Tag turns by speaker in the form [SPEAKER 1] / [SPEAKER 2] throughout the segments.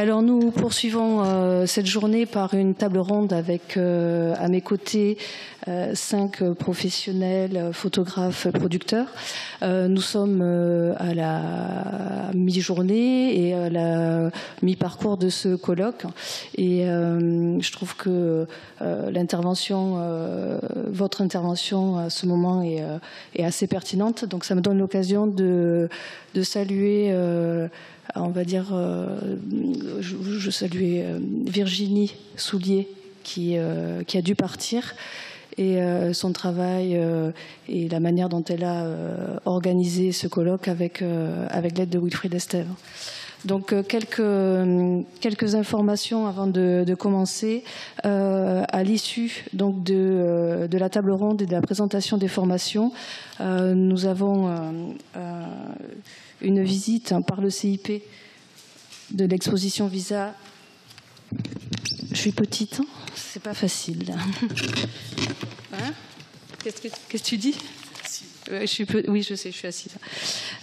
[SPEAKER 1] Alors nous poursuivons euh, cette journée par une table ronde avec euh, à mes côtés euh, cinq professionnels, photographes, producteurs. nous sommes à la mi-journée et à la mi-parcours de ce colloque et je trouve que l'intervention, votre intervention à ce moment est, assez pertinente. Donc ça me donne l'occasion de, saluer on va dire, euh, je, je, saluais euh, Virginie Soulier qui, euh, a dû partir et son travail et la manière dont elle a organisé ce colloque avec, l'aide de Wilfried Estève. Donc quelques, quelques informations avant de, commencer. Euh, à l'issue de, la table ronde et de la présentation des formations, euh, nous avons euh, une visite hein, par le CIP de l'exposition Visa. Je suis petite, hein c'est pas facile. Hein Qu'est-ce que tu dis je suis peu... Oui, je sais, je suis assise.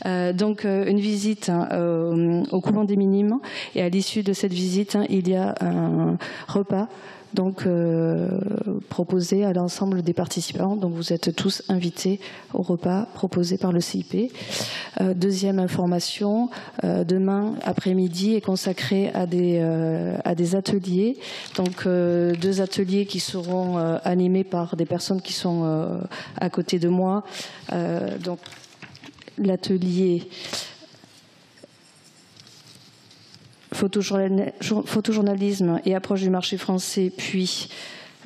[SPEAKER 1] Euh, donc, euh, une visite hein, euh, au couvent des minimes. Et à l'issue de cette visite, hein, il y a un repas donc euh, proposé à l'ensemble des participants. Donc vous êtes tous invités au repas proposé par le CIP. Euh, deuxième information, euh, demain après-midi est consacré à des, à des ateliers. Donc deux ateliers qui seront animés par des personnes qui sont à côté de moi. donc l'atelier photojournalisme et approche du marché français, puis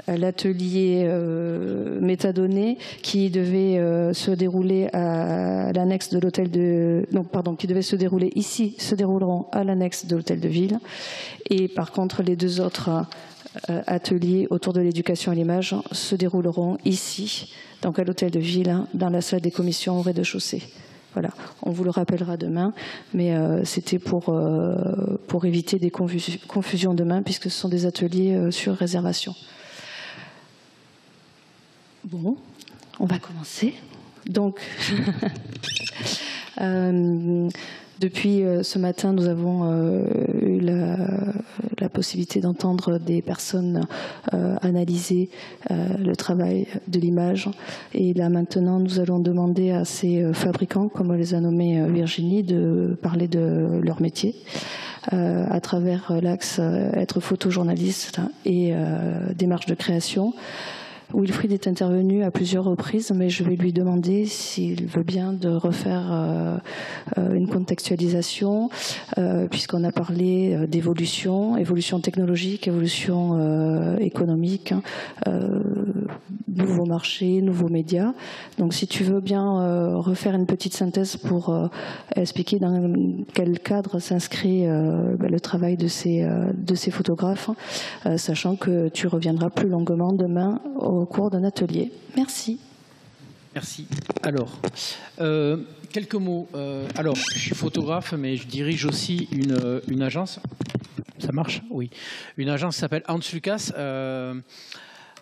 [SPEAKER 1] euh, l'atelier euh, métadonnées qui devait euh, se dérouler à l'annexe de l'hôtel de non pardon qui devait se dérouler ici se dérouleront à l'annexe de l'hôtel de ville et par contre les deux autres ateliers autour de l'éducation et l'image se dérouleront ici donc à l'hôtel de ville dans la salle des commissions au rez-de-chaussée. Voilà, on vous le rappellera demain, mais euh, c'était pour, euh, pour éviter des confusions demain, puisque ce sont des ateliers euh, sur réservation. Bon, on va commencer. Donc, Depuis euh, ce matin, nous avons euh, eu la, possibilité d'entendre des personnes euh, analyser le travail de l'image. Et là maintenant, nous allons demander à ces fabricants, comme on les a nommés Virginie, de parler de leur métier. à travers l'axe être photojournaliste et démarche de création. Wilfried est intervenu à plusieurs reprises, mais je vais lui demander s'il veut bien de refaire euh, euh, une contextualisation, euh, puisqu'on a parlé d'évolution, évolution technologique, évolution économique, hein, nouveaux marchés, nouveaux médias. Donc si tu veux bien refaire une petite synthèse pour expliquer dans quel cadre s'inscrit ben, le travail de ces, photographes, sachant que tu reviendras plus longuement demain au cours d'un atelier. Merci.
[SPEAKER 2] Merci. Alors, euh, quelques mots. Euh, alors, je suis photographe, mais je dirige aussi une, euh, une agence. Ça marche? Oui. Une agence s'appelle Hans Lucas.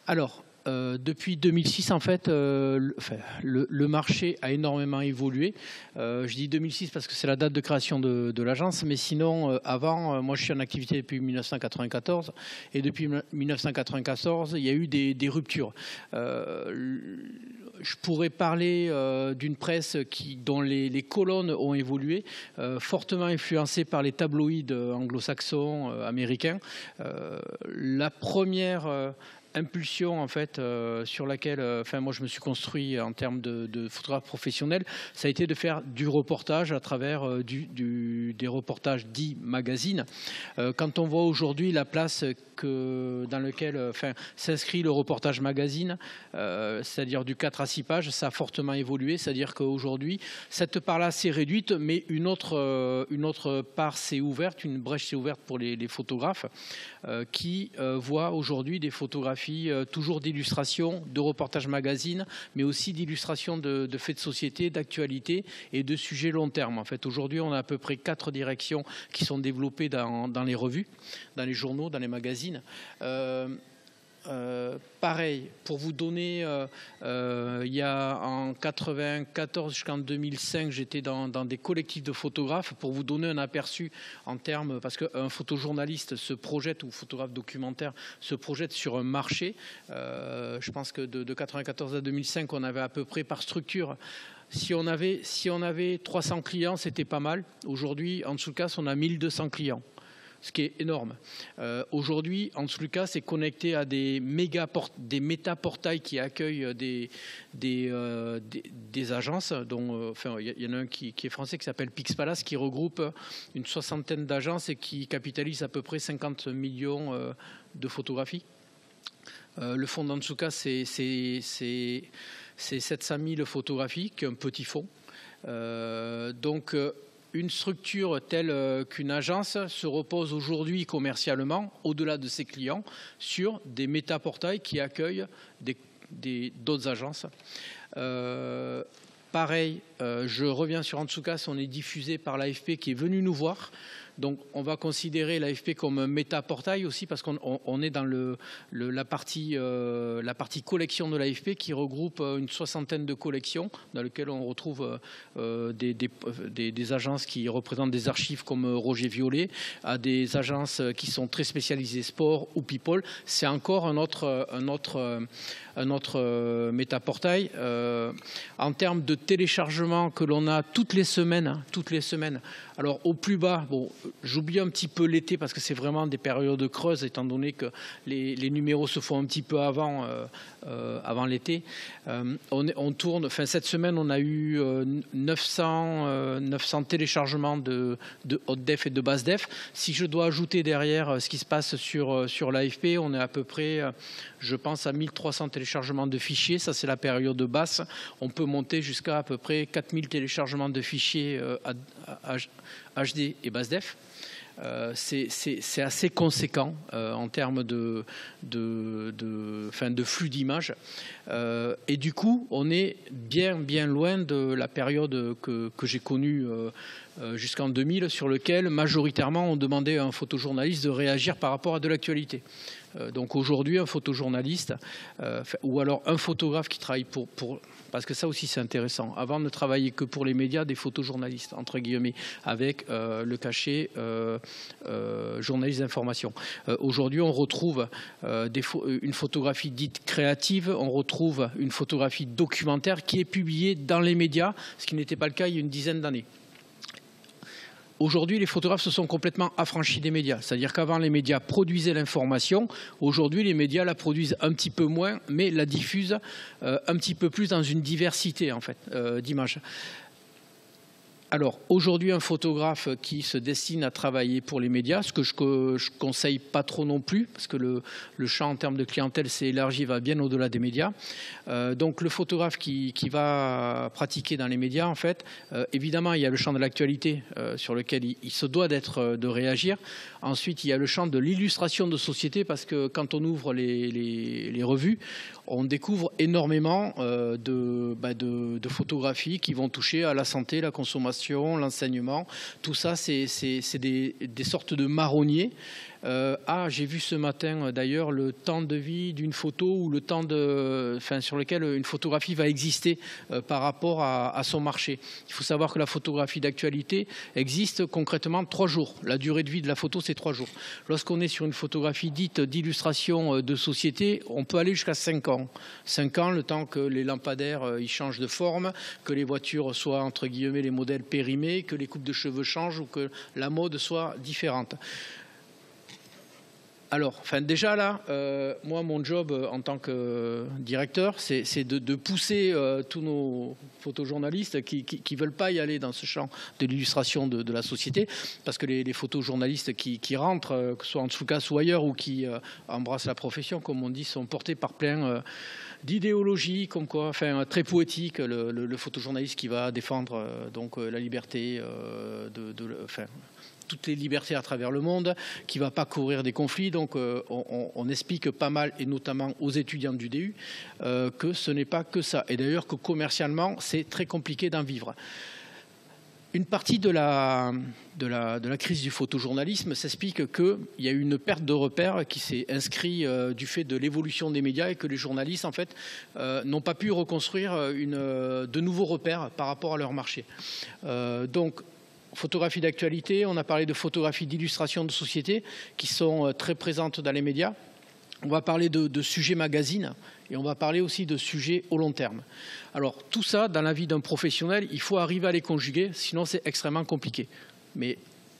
[SPEAKER 2] alors, euh, depuis 2006, en fait, euh, le, marché a énormément évolué. Euh, je dis 2006 parce que c'est la date de création de, l'agence, mais sinon, avant, moi je suis en activité depuis 1994, et depuis 1994, il y a eu des, ruptures. je pourrais parler d'une presse qui, dont les, les, colonnes ont évolué, fortement influencées par les tabloïds anglo-saxons, américains. la première impulsion en fait euh, sur laquelle, euh, enfin moi je me suis construit en termes de, photographe professionnel, ça a été de faire du reportage à travers euh, du, des reportages dits magazines. quand on voit aujourd'hui la place que, dans lequel enfin, s'inscrit le reportage magazine, c'est-à-dire du 4 à 6 pages, ça a fortement évolué, c'est-à-dire qu'aujourd'hui cette part-là s'est réduite, mais une autre, une autre part s'est ouverte, une brèche s'est ouverte pour les photographes qui voient aujourd'hui des photographies euh, toujours d'illustration, de reportage magazine, mais aussi d'illustration de, faits de société, d'actualité et de sujets long terme. En fait, aujourd'hui, on a à peu près quatre directions qui sont développées dans, les revues, dans les journaux, dans les magazines. Euh, euh, pareil, pour vous donner, euh, euh, il y a en 94 jusqu'en 2005, j'étais dans, des collectifs de photographes pour vous donner un aperçu en termes, parce qu'un photojournaliste se projette ou photographe documentaire se projette sur un marché. je pense que de, de 94 à 2005, on avait à peu près par structure si on avait, si on avait 300 clients, c'était pas mal. Aujourd'hui, en tout cas, on a 1200 clients ce qui est énorme. Euh, aujourd'hui, en tout cas, c'est connecté à des méga des méta-portails qui accueillent des, des, euh, agences. Dont, euh, enfin, il y, en a un qui, est français qui s'appelle Pixpalace, qui regroupe une soixantaine d'agences et qui capitalise à peu près 50 millions de photographies. le fonds d'Ansuka, c'est 700 000 photographies, qui est un petit fonds. donc, une structure telle euh, qu'une agence se repose aujourd'hui commercialement, au-delà de ses clients, sur des métaportails qui accueillent d'autres agences. Euh, pareil, euh, je reviens sur Antsukas, on est diffusé par l'AFP qui est venu nous voir donc on va considérer l'AFP comme un méta-portail aussi parce qu'on est dans la, partie, euh, la partie collection de l'AFP qui regroupe euh, une soixantaine de collections dans lesquelles on retrouve euh, des, agences qui représentent des archives comme Roger Violet, à des agences qui sont très spécialisées sport ou people. C'est encore un autre, méta-portail. en termes de téléchargement que l'on a toutes les semaines, hein, toutes les semaines, alors au plus bas, bon, j'oublie un petit peu l'été parce que c'est vraiment des périodes creuses étant donné que les, numéros se font un petit peu avant, euh, euh, l'été. Euh, on, tourne, enfin cette semaine on a eu 900, 900 téléchargements de, de haute def et de basse def. Si je dois ajouter derrière ce qui se passe sur, sur l'AFP, on est à peu près, je pense, à 1300 téléchargements de fichiers. Ça c'est la période basse. On peut monter jusqu'à à peu près 4000 téléchargements de fichiers à, HD et BASDEF. Euh, c'est assez conséquent euh, en termes de, de, de, flux d'images. Euh, et du coup, on est bien, bien loin de la période que, j'ai connue jusqu'en 2000, sur lequel majoritairement on demandait à un photojournaliste de réagir par rapport à de l'actualité. donc aujourd'hui, un photojournaliste ou alors un photographe qui travaille pour parce que ça aussi c'est intéressant. Avant de travailler que pour les médias, des photojournalistes, entre guillemets, avec euh, le cachet euh, euh, journaliste d'information. Aujourd'hui, on retrouve une photographie dite créative, on retrouve une photographie documentaire qui est publiée dans les médias, ce qui n'était pas le cas il y a une dizaine d'années. Aujourd'hui, les photographes se sont complètement affranchis des médias. C'est-à-dire qu'avant, les médias produisaient l'information. Aujourd'hui, les médias la produisent un petit peu moins, mais la diffusent euh, un petit peu plus dans une diversité en fait euh, d'images. Alors aujourd'hui, un photographe qui se destine à travailler pour les médias, ce que je, ne conseille pas trop non plus, parce que le, champ en termes de clientèle s'est élargi, va bien au-delà des médias. Euh, donc le photographe qui, va pratiquer dans les médias, en fait, euh, évidemment, il y a le champ de l'actualité euh, sur lequel il, se doit d'être de réagir. Ensuite, il y a le champ de l'illustration de société, parce que quand on ouvre les revues, on découvre énormément bah, de, photographies qui vont toucher à la santé, la consommation, l'enseignement. Tout ça, c'est des, des, sortes de marronniers euh, ah, j'ai vu ce matin euh, d'ailleurs le temps de vie d'une photo ou le temps de, enfin, sur lequel une photographie va exister euh, par rapport à, son marché. Il faut savoir que la photographie d'actualité existe concrètement trois jours. La durée de vie de la photo, c'est trois jours. Lorsqu'on est sur une photographie dite d'illustration de société, on peut aller jusqu'à cinq ans. Cinq ans, le temps que les lampadaires ils changent de forme, que les voitures soient entre guillemets les modèles périmés, que les coupes de cheveux changent ou que la mode soit différente. Alors, enfin, déjà là, euh, moi, mon job euh, en tant que directeur, c'est de, pousser euh, tous nos photojournalistes qui ne veulent pas y aller dans ce champ de l'illustration de, la société, parce que les, photojournalistes qui, rentrent, que ce soit en Tsukas ou ailleurs, ou qui embrassent la profession, comme on dit, sont portés par plein d'idéologies, comme quoi, enfin, très poétique, le, photojournaliste qui va défendre donc la liberté de, de enfin, toutes les libertés à travers le monde, qui ne va pas courir des conflits. Donc euh, on, explique pas mal, et notamment aux étudiants du DU, euh, que ce n'est pas que ça. Et d'ailleurs que commercialement, c'est très compliqué d'en vivre. Une partie de la, crise du photojournalisme s'explique qu'il y a eu une perte de repères qui s'est inscrite euh, du fait de l'évolution des médias et que les journalistes en fait euh, n'ont pas pu reconstruire une, de nouveaux repères par rapport à leur marché. donc photographie d'actualité, on a parlé de photographie d'illustration de société qui sont très présentes dans les médias. On va parler de sujets magazines et on va parler aussi de sujets au long terme. Alors tout ça, dans la vie d'un professionnel, il faut arriver à les conjuguer, sinon c'est extrêmement compliqué. Mais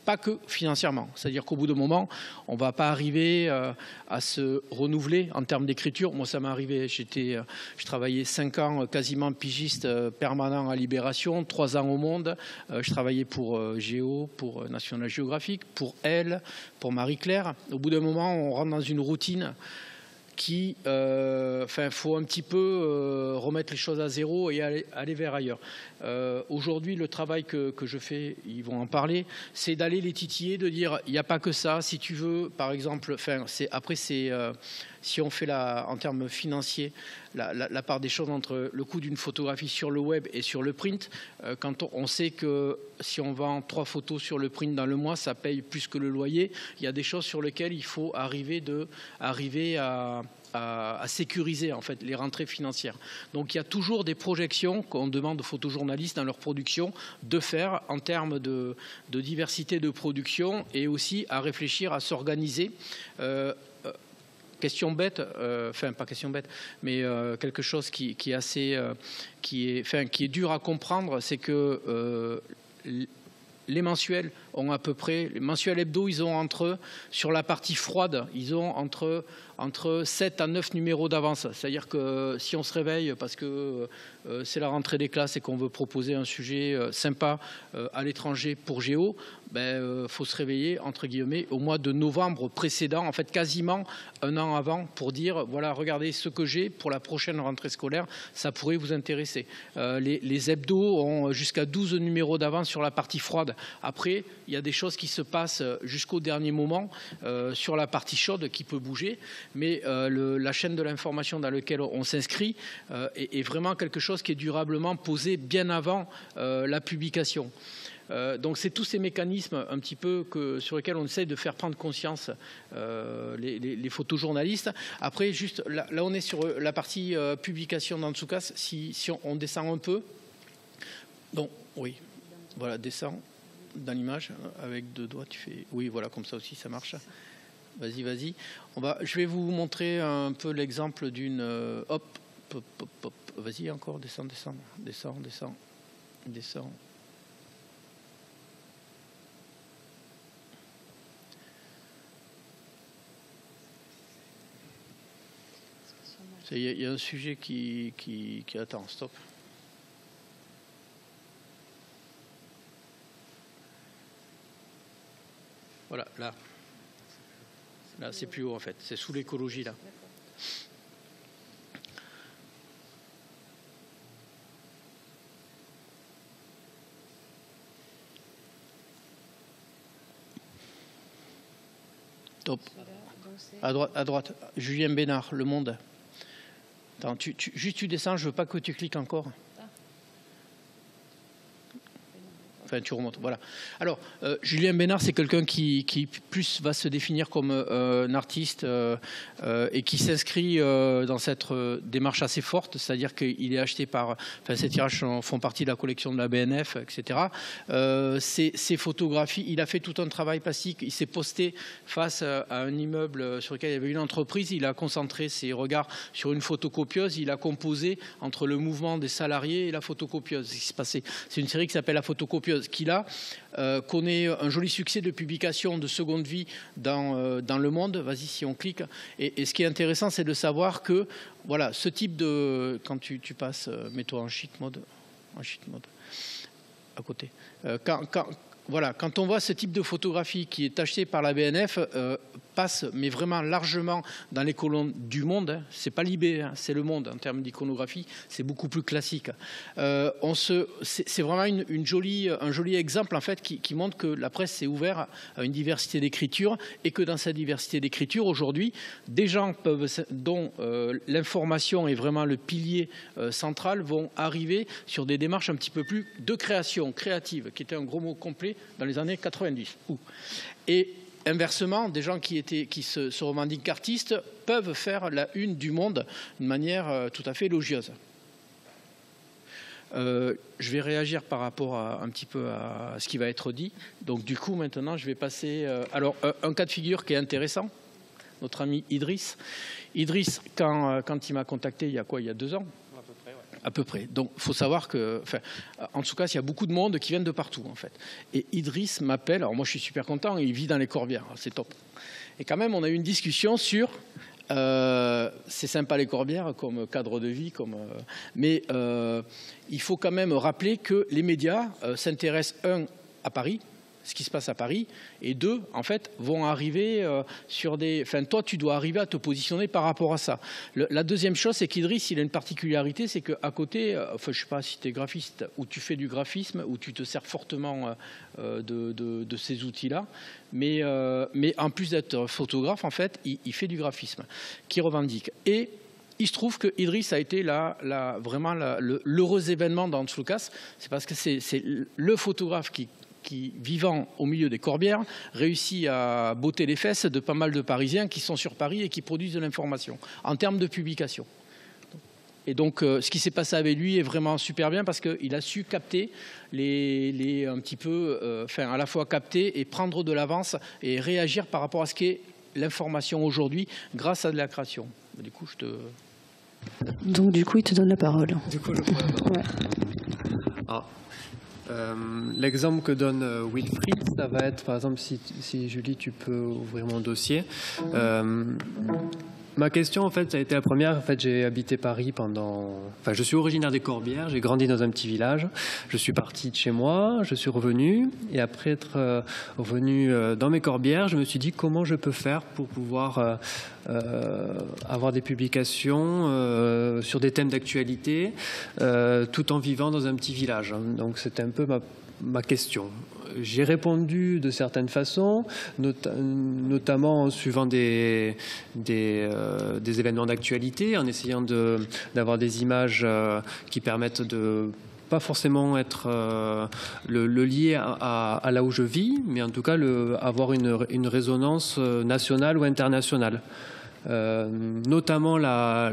[SPEAKER 2] pas que financièrement. C'est-à-dire qu'au bout d'un moment, on ne va pas arriver euh, à se renouveler en termes d'écriture. Moi, ça m'est arrivé, euh, je cinq ans euh, quasiment pigiste permanent à Libération, trois ans au Monde. Je travaillais pour Géo, pour National Geographic, pour Elle, pour Marie-Claire. Au bout d'un moment, on rentre dans une routine qui, euh, enfin, faut un petit peu euh, remettre les choses à zéro et aller, vers ailleurs. Euh, aujourd'hui, le travail que, je fais, ils vont en parler, c'est d'aller les titiller, de dire, il n'y a pas que ça. Si tu veux, par exemple, enfin, après, c'est si on fait en termes financiers la, part des choses entre le coût d'une photographie sur le web et sur le print, quand on, sait que si on vend trois photos sur le print dans le mois, ça paye plus que le loyer, il y a des choses sur lesquelles il faut arriver, à, sécuriser en fait les rentrées financières. Donc il y a toujours des projections qu'on demande aux photojournalistes dans leur production de faire en termes de, diversité de production et aussi à réfléchir à s'organiser. Euh, euh, question bête, euh, enfin pas question bête, mais quelque chose qui, est assez, qui est, qui est dur à comprendre, c'est que les mensuels ont à peu près, les mensuels hebdo, ils ont entre, sur la partie froide, ils ont entre entre 7 à 9 numéros d'avance. C'est-à-dire que si on se réveille parce que euh, c'est la rentrée des classes et qu'on veut proposer un sujet euh, sympa euh, à l'étranger pour Géo, il ben, faut se réveiller, entre guillemets, au mois de novembre précédent, en fait quasiment un an avant, pour dire, voilà, regardez ce que j'ai pour la prochaine rentrée scolaire, ça pourrait vous intéresser. les, les hebdos ont jusqu'à 12 numéros d'avance sur la partie froide. Après, il y a des choses qui se passent jusqu'au dernier moment sur la partie chaude qui peut bouger mais euh, la chaîne de l'information dans laquelle on s'inscrit euh, est, vraiment quelque chose qui est durablement posé bien avant euh, la publication. donc c'est tous ces mécanismes un petit peu sur lesquels on essaie de faire prendre conscience les, photojournalistes. Après, juste là, on est sur la partie publication d'Antsukas. Si, si on, descend un peu, donc oui, voilà, descend dans l'image avec deux doigts. Tu fais oui, voilà, comme ça aussi ça marche. Vas-y, vas-y. On va, je vais vous montrer un peu l'exemple d'une. Euh, hop, hop, hop, hop. Vas-y, encore, descends, descends, descends, descends, descends. Il y, a un sujet qui, qui, qui attend, stop. Voilà, là. Là, c'est plus haut en fait. C'est sous l'écologie là. Top. À droite, à droite, Julien Bénard, Le Monde. Attends, juste tu descends, je veux pas que tu cliques encore. Enfin, tu remontes. Voilà. Alors, euh, Julien Bénard, c'est quelqu'un qui, plus va se définir comme euh, un artiste euh, et qui s'inscrit dans cette démarche assez forte, c'est-à-dire qu'il est acheté par. Enfin, ces tirages font partie de la collection de la BNF, etc. Ces, photographies, il a fait tout un travail plastique. Il s'est posté face à un immeuble sur lequel il y avait une entreprise. Il a concentré ses regards sur une photocopieuse. Il a composé entre le mouvement des salariés et la photocopieuse. C'est une série qui s'appelle La photocopieuse qu'il a euh, connaît un joli succès de publication de seconde vie dans, euh, le monde. Vas-y, si on clique. Et, ce qui est intéressant, c'est de savoir que voilà, ce type de. Quand tu, passes, euh, mets-toi en cheat mode. En cheat mode. À côté. quand, voilà, quand on voit ce type de photographie qui est achetée par la BNF, euh, passe, mais vraiment largement dans les colonnes du Monde. Hein. C'est pas Libé, hein, c'est le Monde en termes d'iconographie. C'est beaucoup plus classique. Euh, c'est vraiment un joli exemple en fait qui, montre que la presse s'est ouverte à une diversité d'écriture et que dans cette diversité d'écriture aujourd'hui, des gens dont euh, l'information est vraiment le pilier central, vont arriver sur des démarches un petit peu plus de création créative, qui était un gros mot complet dans les années 90. Et inversement, des gens qui, se, revendiquent artistes peuvent faire la une du monde d'une manière euh, tout à fait élogieuse. Euh, je vais réagir par rapport à, un petit peu à ce qui va être dit. Donc du coup, maintenant, je vais passer... Euh, alors, un, cas de figure qui est intéressant, notre ami Idriss. Idriss, quand, quand il m'a contacté il y a quoi? Il y a deux ans à peu près. Donc, il faut savoir que, en tout cas, il y a beaucoup de monde qui viennent de partout, en fait. Et Idriss m'appelle. Alors, moi, je suis super content. Il vit dans les Corbières. C'est top. Et quand même, on a eu une discussion sur. Euh, c'est sympa les Corbières comme cadre de vie, comme, euh, mais euh, il faut quand même rappeler que les médias s'intéressent un à Paris, ce qui se passe à Paris, et deux, en fait, vont arriver euh, sur des. Enfin, toi, tu dois arriver à te positionner par rapport à ça. la deuxième chose, c'est qu'Idriss, il a une particularité, c'est qu'à côté, euh, enfin, je sais pas si tu es graphiste ou tu fais du graphisme ou tu te sers fortement euh, de, ces outils-là, mais, mais en plus d'être photographe, en fait, il, fait du graphisme, qui revendique. Et il se trouve que Idriss a été là, vraiment l'heureux événement dans Tsoukas. C'est parce que c'est le photographe qui qui, vivant au milieu des Corbières, réussit à botter les fesses de pas mal de Parisiens qui sont sur Paris et qui produisent de l'information en termes de publication. Et donc, euh, ce qui s'est passé avec lui est vraiment super bien parce qu'il a su capter les, un petit peu, euh, enfin, à la fois capter et prendre de l'avance et réagir par rapport à ce qu'est l'information aujourd'hui grâce à de la création. Du coup, je te.
[SPEAKER 1] Donc, du coup, il te donne la parole.
[SPEAKER 3] Du coup, je ouais. ah. Euh, l'exemple que donne euh, Wilfried, ça va être, par exemple, si, Julie, tu peux ouvrir mon dossier. Euh, ma question, en fait, ça a été la première. En fait, j'ai habité Paris pendant. Enfin, je suis originaire des Corbières. J'ai grandi dans un petit village. Je suis parti de chez moi. Je suis revenu. Et après être revenu dans mes Corbières, je me suis dit comment je peux faire pour pouvoir euh, avoir des publications euh, sur des thèmes d'actualité, euh, tout en vivant dans un petit village. Donc c'était un peu ma, question. J'ai répondu de certaines façons, notamment en suivant des, des, événements d'actualité, en essayant d'avoir des images qui permettent de pas forcément être le, lier à, là où je vis, mais en tout cas le, avoir une, une résonance nationale ou internationale. Euh, notamment la,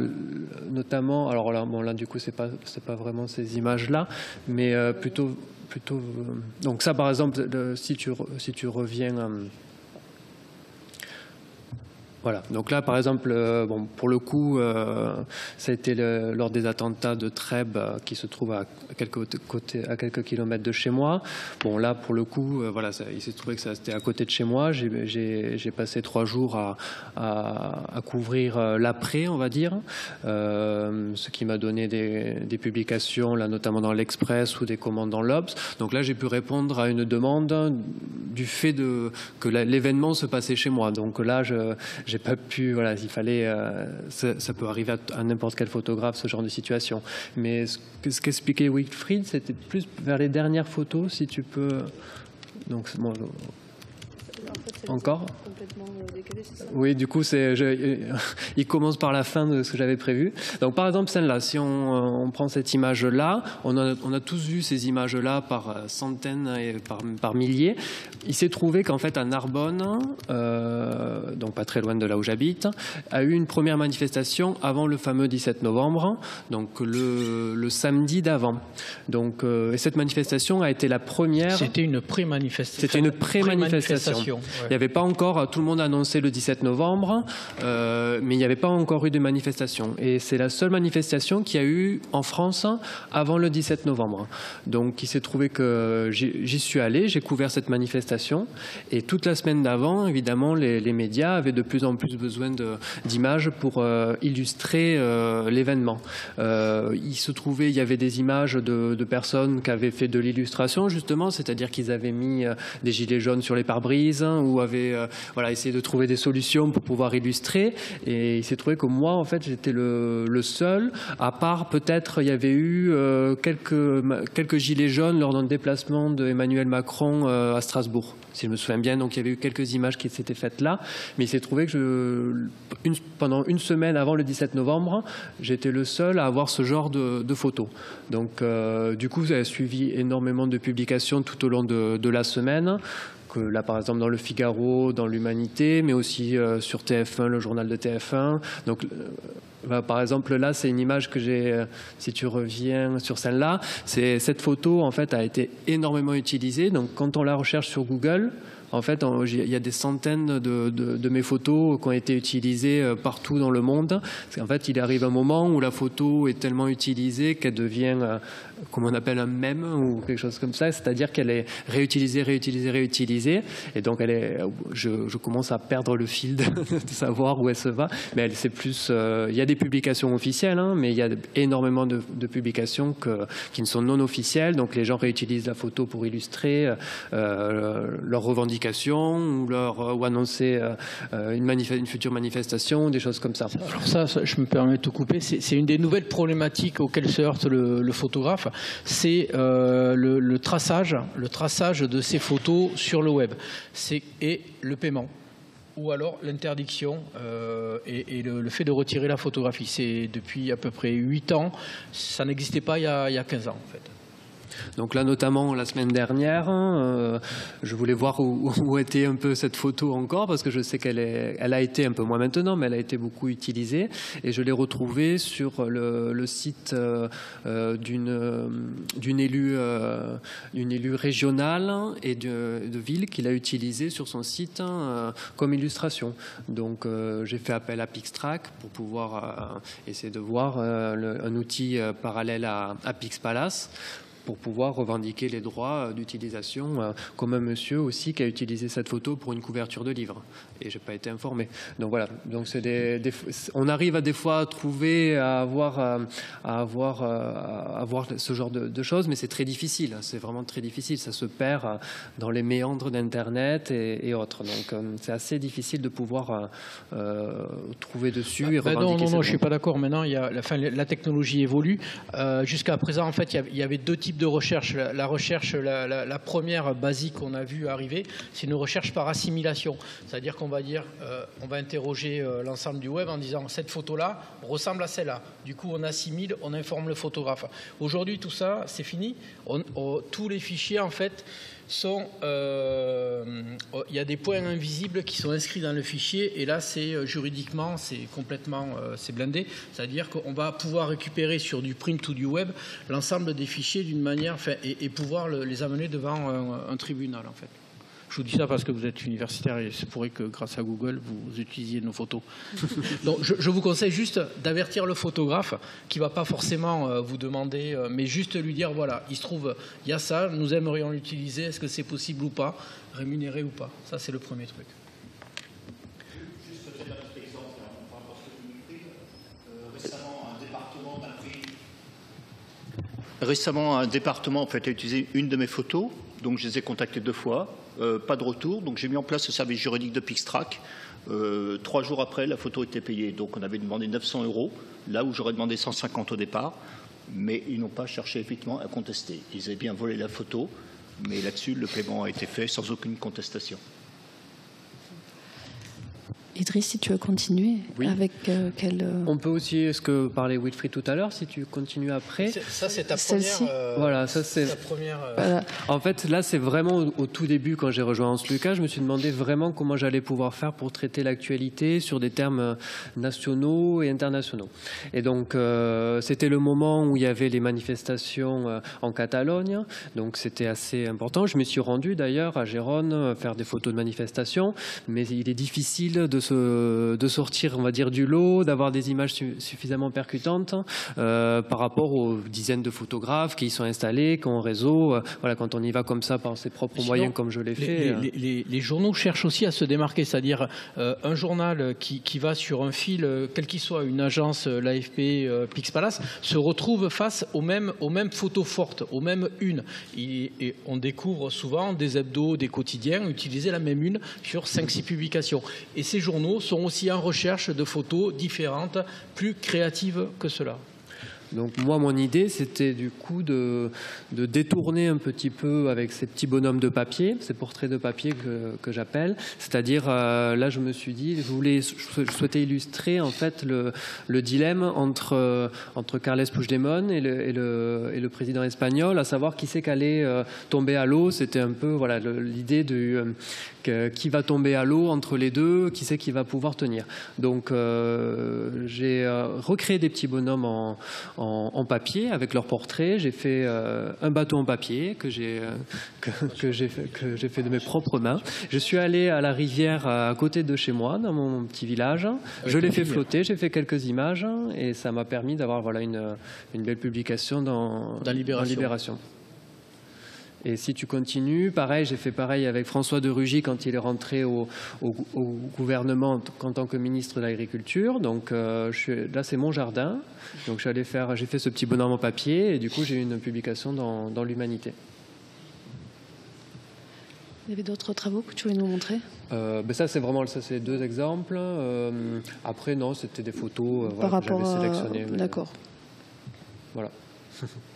[SPEAKER 3] notamment, alors là, bon là du coup c'est pas c'est pas vraiment ces images là, mais euh, plutôt Euh, donc ça par exemple, si tu si tu reviens voilà. Donc là, par exemple, euh, bon, pour le coup, euh, ça a été lors des attentats de Trèbes, euh, qui se trouve à quelques, kilomètres de chez moi. Bon, là, pour le coup, voilà, il s'est trouvé que ça c'était à côté de chez moi. J'ai passé trois jours à, couvrir l'après, on va dire, ce qui m'a donné des, publications, là, notamment dans l'Express ou des commandes dans l'Obs. Donc là, j'ai pu répondre à une demande du fait que l'événement se passait chez moi. Donc là, j'ai pas pu. Voilà, il fallait. Euh, ça, peut arriver à, n'importe quel photographe ce genre de situation. Mais ce, qu'expliquait Wilfried, c'était plus vers les dernières photos, si tu peux. Donc, bon, encore euh, Oui, du coup, c'est, il commence par la fin de ce que j'avais prévu. Donc, par exemple, celle-là, si on, prend cette image-là, on a, on a, tous vu ces images-là par euh, centaines et par, par milliers. Il s'est trouvé qu'en fait, à Narbonne, euh, donc pas très loin de là où j'habite, a eu une première manifestation avant le fameux 17 novembre, donc le, le samedi d'avant. Donc, et cette manifestation a été la première.
[SPEAKER 2] C'était une pré-manifestation.
[SPEAKER 3] C'était une pré-manifestation. Il n'y avait pas encore, tout le monde a annoncé le 17 novembre, mais il n'y avait pas encore eu de manifestation. Et c'est la seule manifestation qu'il y a eu en France avant le 17 novembre. Donc il s'est trouvé que j'y suis allé, j'ai couvert cette manifestation, et toute la semaine d'avant, évidemment, les, médias avaient de plus en plus besoin d'images pour illustrer l'événement. il se trouvait, il y avait des images de, de personnes qui avaient fait de l'illustration, justement, c'est-à-dire qu'ils avaient mis euh, des gilets jaunes sur les pare-brises hein, ou avaient euh, essayé de trouver des solutions pour pouvoir illustrer. Et il s'est trouvé que moi, en fait, j'étais le, seul, à part peut-être il y avait eu euh, quelques, quelques gilets jaunes lors d'un déplacement d'Emmanuel Macron à Strasbourg si je me souviens bien. Donc il y avait eu quelques images qui s'étaient faites là, mais il s'est trouvé que pendant une semaine avant le 17 novembre, j'étais le seul à avoir ce genre de, photos. Donc euh, du coup, vous avez suivi énormément de publications tout au long de, la semaine. Là, par exemple, dans le Figaro, dans l'Humanité, mais aussi euh, sur TF1, le journal de TF1. Donc, euh, bah, par exemple, là, c'est une image que j'ai, euh, si tu reviens sur celle-là, c'est cette photo, en fait, a été énormément utilisée. Donc, quand on la recherche sur Google, en fait, il y a des centaines de, mes photos qui ont été utilisées partout dans le monde. En fait, il arrive un moment où la photo est tellement utilisée qu'elle devient comme on appelle un mème ou quelque chose comme ça, c'est-à-dire qu'elle est réutilisée, réutilisée, réutilisée, et donc elle est, je, commence à perdre le fil de, savoir où elle se va, mais elle c'est plus, euh, il y a des publications officielles, hein, mais il y a énormément de, publications qui ne sont non officielles, donc les gens réutilisent la photo pour illustrer euh, leurs revendications ou leur ou annoncer euh, une, une, future manifestation, des choses comme ça.
[SPEAKER 2] Alors ça, je me permets de te couper, c'est une des nouvelles problématiques auxquelles se heurte le photographe c'est euh, le, traçage, le traçage de ces photos sur le web, et le paiement ou alors l'interdiction euh, et, le, fait de retirer la photographie. C'est depuis à peu près 8 ans, ça n'existait pas il y, a, il y a 15 ans en fait.
[SPEAKER 3] Donc là, notamment la semaine dernière, hein, euh, je voulais voir où, était un peu cette photo encore, parce que je sais qu'elle elle a été un peu moins maintenant, mais elle a été beaucoup utilisée, et je l'ai retrouvée sur le, site euh, euh, d'une élue, d'une élue régionale et de, ville qu'il a utilisée sur son site hein, comme illustration. Donc j'ai fait appel à Pixtrack pour pouvoir essayer de voir un outil parallèle à, à Pixpalace pour pouvoir revendiquer les droits d'utilisation, euh, comme un monsieur aussi qui a utilisé cette photo pour une couverture de livre. Et j'ai pas été informé. Donc voilà. Donc c'est des, on arrive à des fois à trouver, à avoir, euh, à avoir, euh, à avoir ce genre de, choses, mais c'est très difficile. C'est vraiment très difficile. Ça se perd dans les méandres d'Internet et, autres. Donc c'est assez difficile de pouvoir trouver dessus et
[SPEAKER 2] bah,
[SPEAKER 3] revendiquer.
[SPEAKER 2] Non, non, non, je suis pas d'accord. Maintenant, il y a, la, fin, la technologie évolue. Jusqu'à présent, en fait, il y avait deux types de recherche. La, recherche, la, première basique qu'on a vue arriver, c'est une recherche par assimilation. C'est-à-dire qu'on va dire, euh, on va interroger euh, l'ensemble du web en disant cette photo-là ressemble à celle-là. Du coup, on assimile, on informe le photographe. Aujourd'hui, tout ça, c'est fini. tous les fichiers, en fait, sont, euh, il y a des points invisibles qui sont inscrits dans le fichier et là c'est juridiquement c'est complètement c'est blindé, c'est-à-dire qu'on va pouvoir récupérer sur du print ou du web l'ensemble des fichiers d'une manière et, pouvoir les amener devant un tribunal en fait. Je vous dis ça parce que vous êtes universitaire et c'est pourrait que grâce à Google, vous utilisiez nos photos. Donc, je, vous conseille juste d'avertir le photographe qui ne va pas forcément euh, vous demander, euh, mais juste lui dire voilà, il se trouve, il y a ça, nous aimerions l'utiliser, est-ce que c'est possible ou pas, rémunéré ou pas. Ça, c'est le premier truc.
[SPEAKER 4] Récemment, un département en fait, a utilisé une de mes photos, donc je les ai contactés deux fois. Euh, pas de retour. Donc j'ai mis en place le service juridique de Pixtrack. Euh, trois jours après, la photo était payée. Donc on avait demandé 900 euros, là où j'aurais demandé 150 au départ. Mais ils n'ont pas cherché effectivement à contester. Ils avaient bien volé la photo, mais là-dessus, le paiement a été fait sans aucune contestation.
[SPEAKER 1] Idriss, si tu veux continuer, avec euh, quel... Euh,
[SPEAKER 3] On peut aussi, ce que parlait Wilfried tout à l'heure, si tu continues après.
[SPEAKER 2] Ça, c'est ta première...
[SPEAKER 3] Euh, voilà, ça c'est... Première, En fait, là, c'est vraiment au, tout début, quand j'ai rejoint Hans Lucas, je me suis demandé vraiment comment j'allais pouvoir faire pour traiter l'actualité sur des termes nationaux et internationaux. Et donc, c'était le moment où il y avait les manifestations en Catalogne, donc c'était assez important. Je me suis rendu d'ailleurs à Gérone faire des photos de manifestations, mais il est difficile de de sortir, on va dire, du lot, d'avoir des images suffisamment percutantes euh, par rapport aux dizaines de photographes qui y sont installés, qui ont un réseau. Euh, voilà, quand on y va comme ça par ses propres moyens, comme je l'ai fait.
[SPEAKER 2] Euh. Les, journaux cherchent aussi à se démarquer, c'est-à-dire un journal qui, va sur un fil, quel qu'il soit, une agence, l'AFP, Pixpalace, se retrouve face aux mêmes, aux mêmes photos fortes, aux mêmes unes. Et, on découvre souvent des hebdos, des quotidiens utiliser la même une sur 5-6 publications. Et ces journaux sont aussi en recherche de photos différentes, plus créatives que cela.
[SPEAKER 3] Donc moi, mon idée, c'était du coup de, détourner un petit peu avec ces petits bonhommes de papier, ces portraits de papier que, j'appelle. C'est-à-dire, euh, là, je me suis dit, je, voulais, je souhaitais illustrer en fait le, dilemme entre, entre Carles Puigdemont et le, et, le, président espagnol, à savoir qui c'est qu'allait euh, tomber à l'eau. C'était un peu voilà l'idée de euh, qui va tomber à l'eau entre les deux, qui c'est qui va pouvoir tenir. Donc j'ai recréé des petits bonhommes en, papier avec leurs portraits. J'ai fait euh, un bateau en papier que j'ai euh, que, fait, que j'ai fait de mes propres mains. Je suis allé à la rivière à côté de chez moi, dans mon petit village. je l'ai fait flotter. J'ai fait quelques images et ça m'a permis d'avoir voilà une, une belle publication dans,
[SPEAKER 2] dans Libération.
[SPEAKER 3] Et si tu continues, pareil, j'ai fait pareil avec François de Rugy quand il est rentré au, gouvernement en tant que ministre de l'Agriculture. Donc euh, là, c'est mon jardin. Donc faire, j'ai fait ce petit bonhomme en papier et du coup, j'ai eu une publication dans, l'Humanité.
[SPEAKER 1] Il y avait d'autres travaux que tu voulais nous montrer?
[SPEAKER 3] Euh, ben ça, c'est vraiment ça, c'est deux exemples. Euh, après, non, c'était des photos
[SPEAKER 1] Par rapport que j'avais sélectionnées. D'accord.
[SPEAKER 3] Voilà.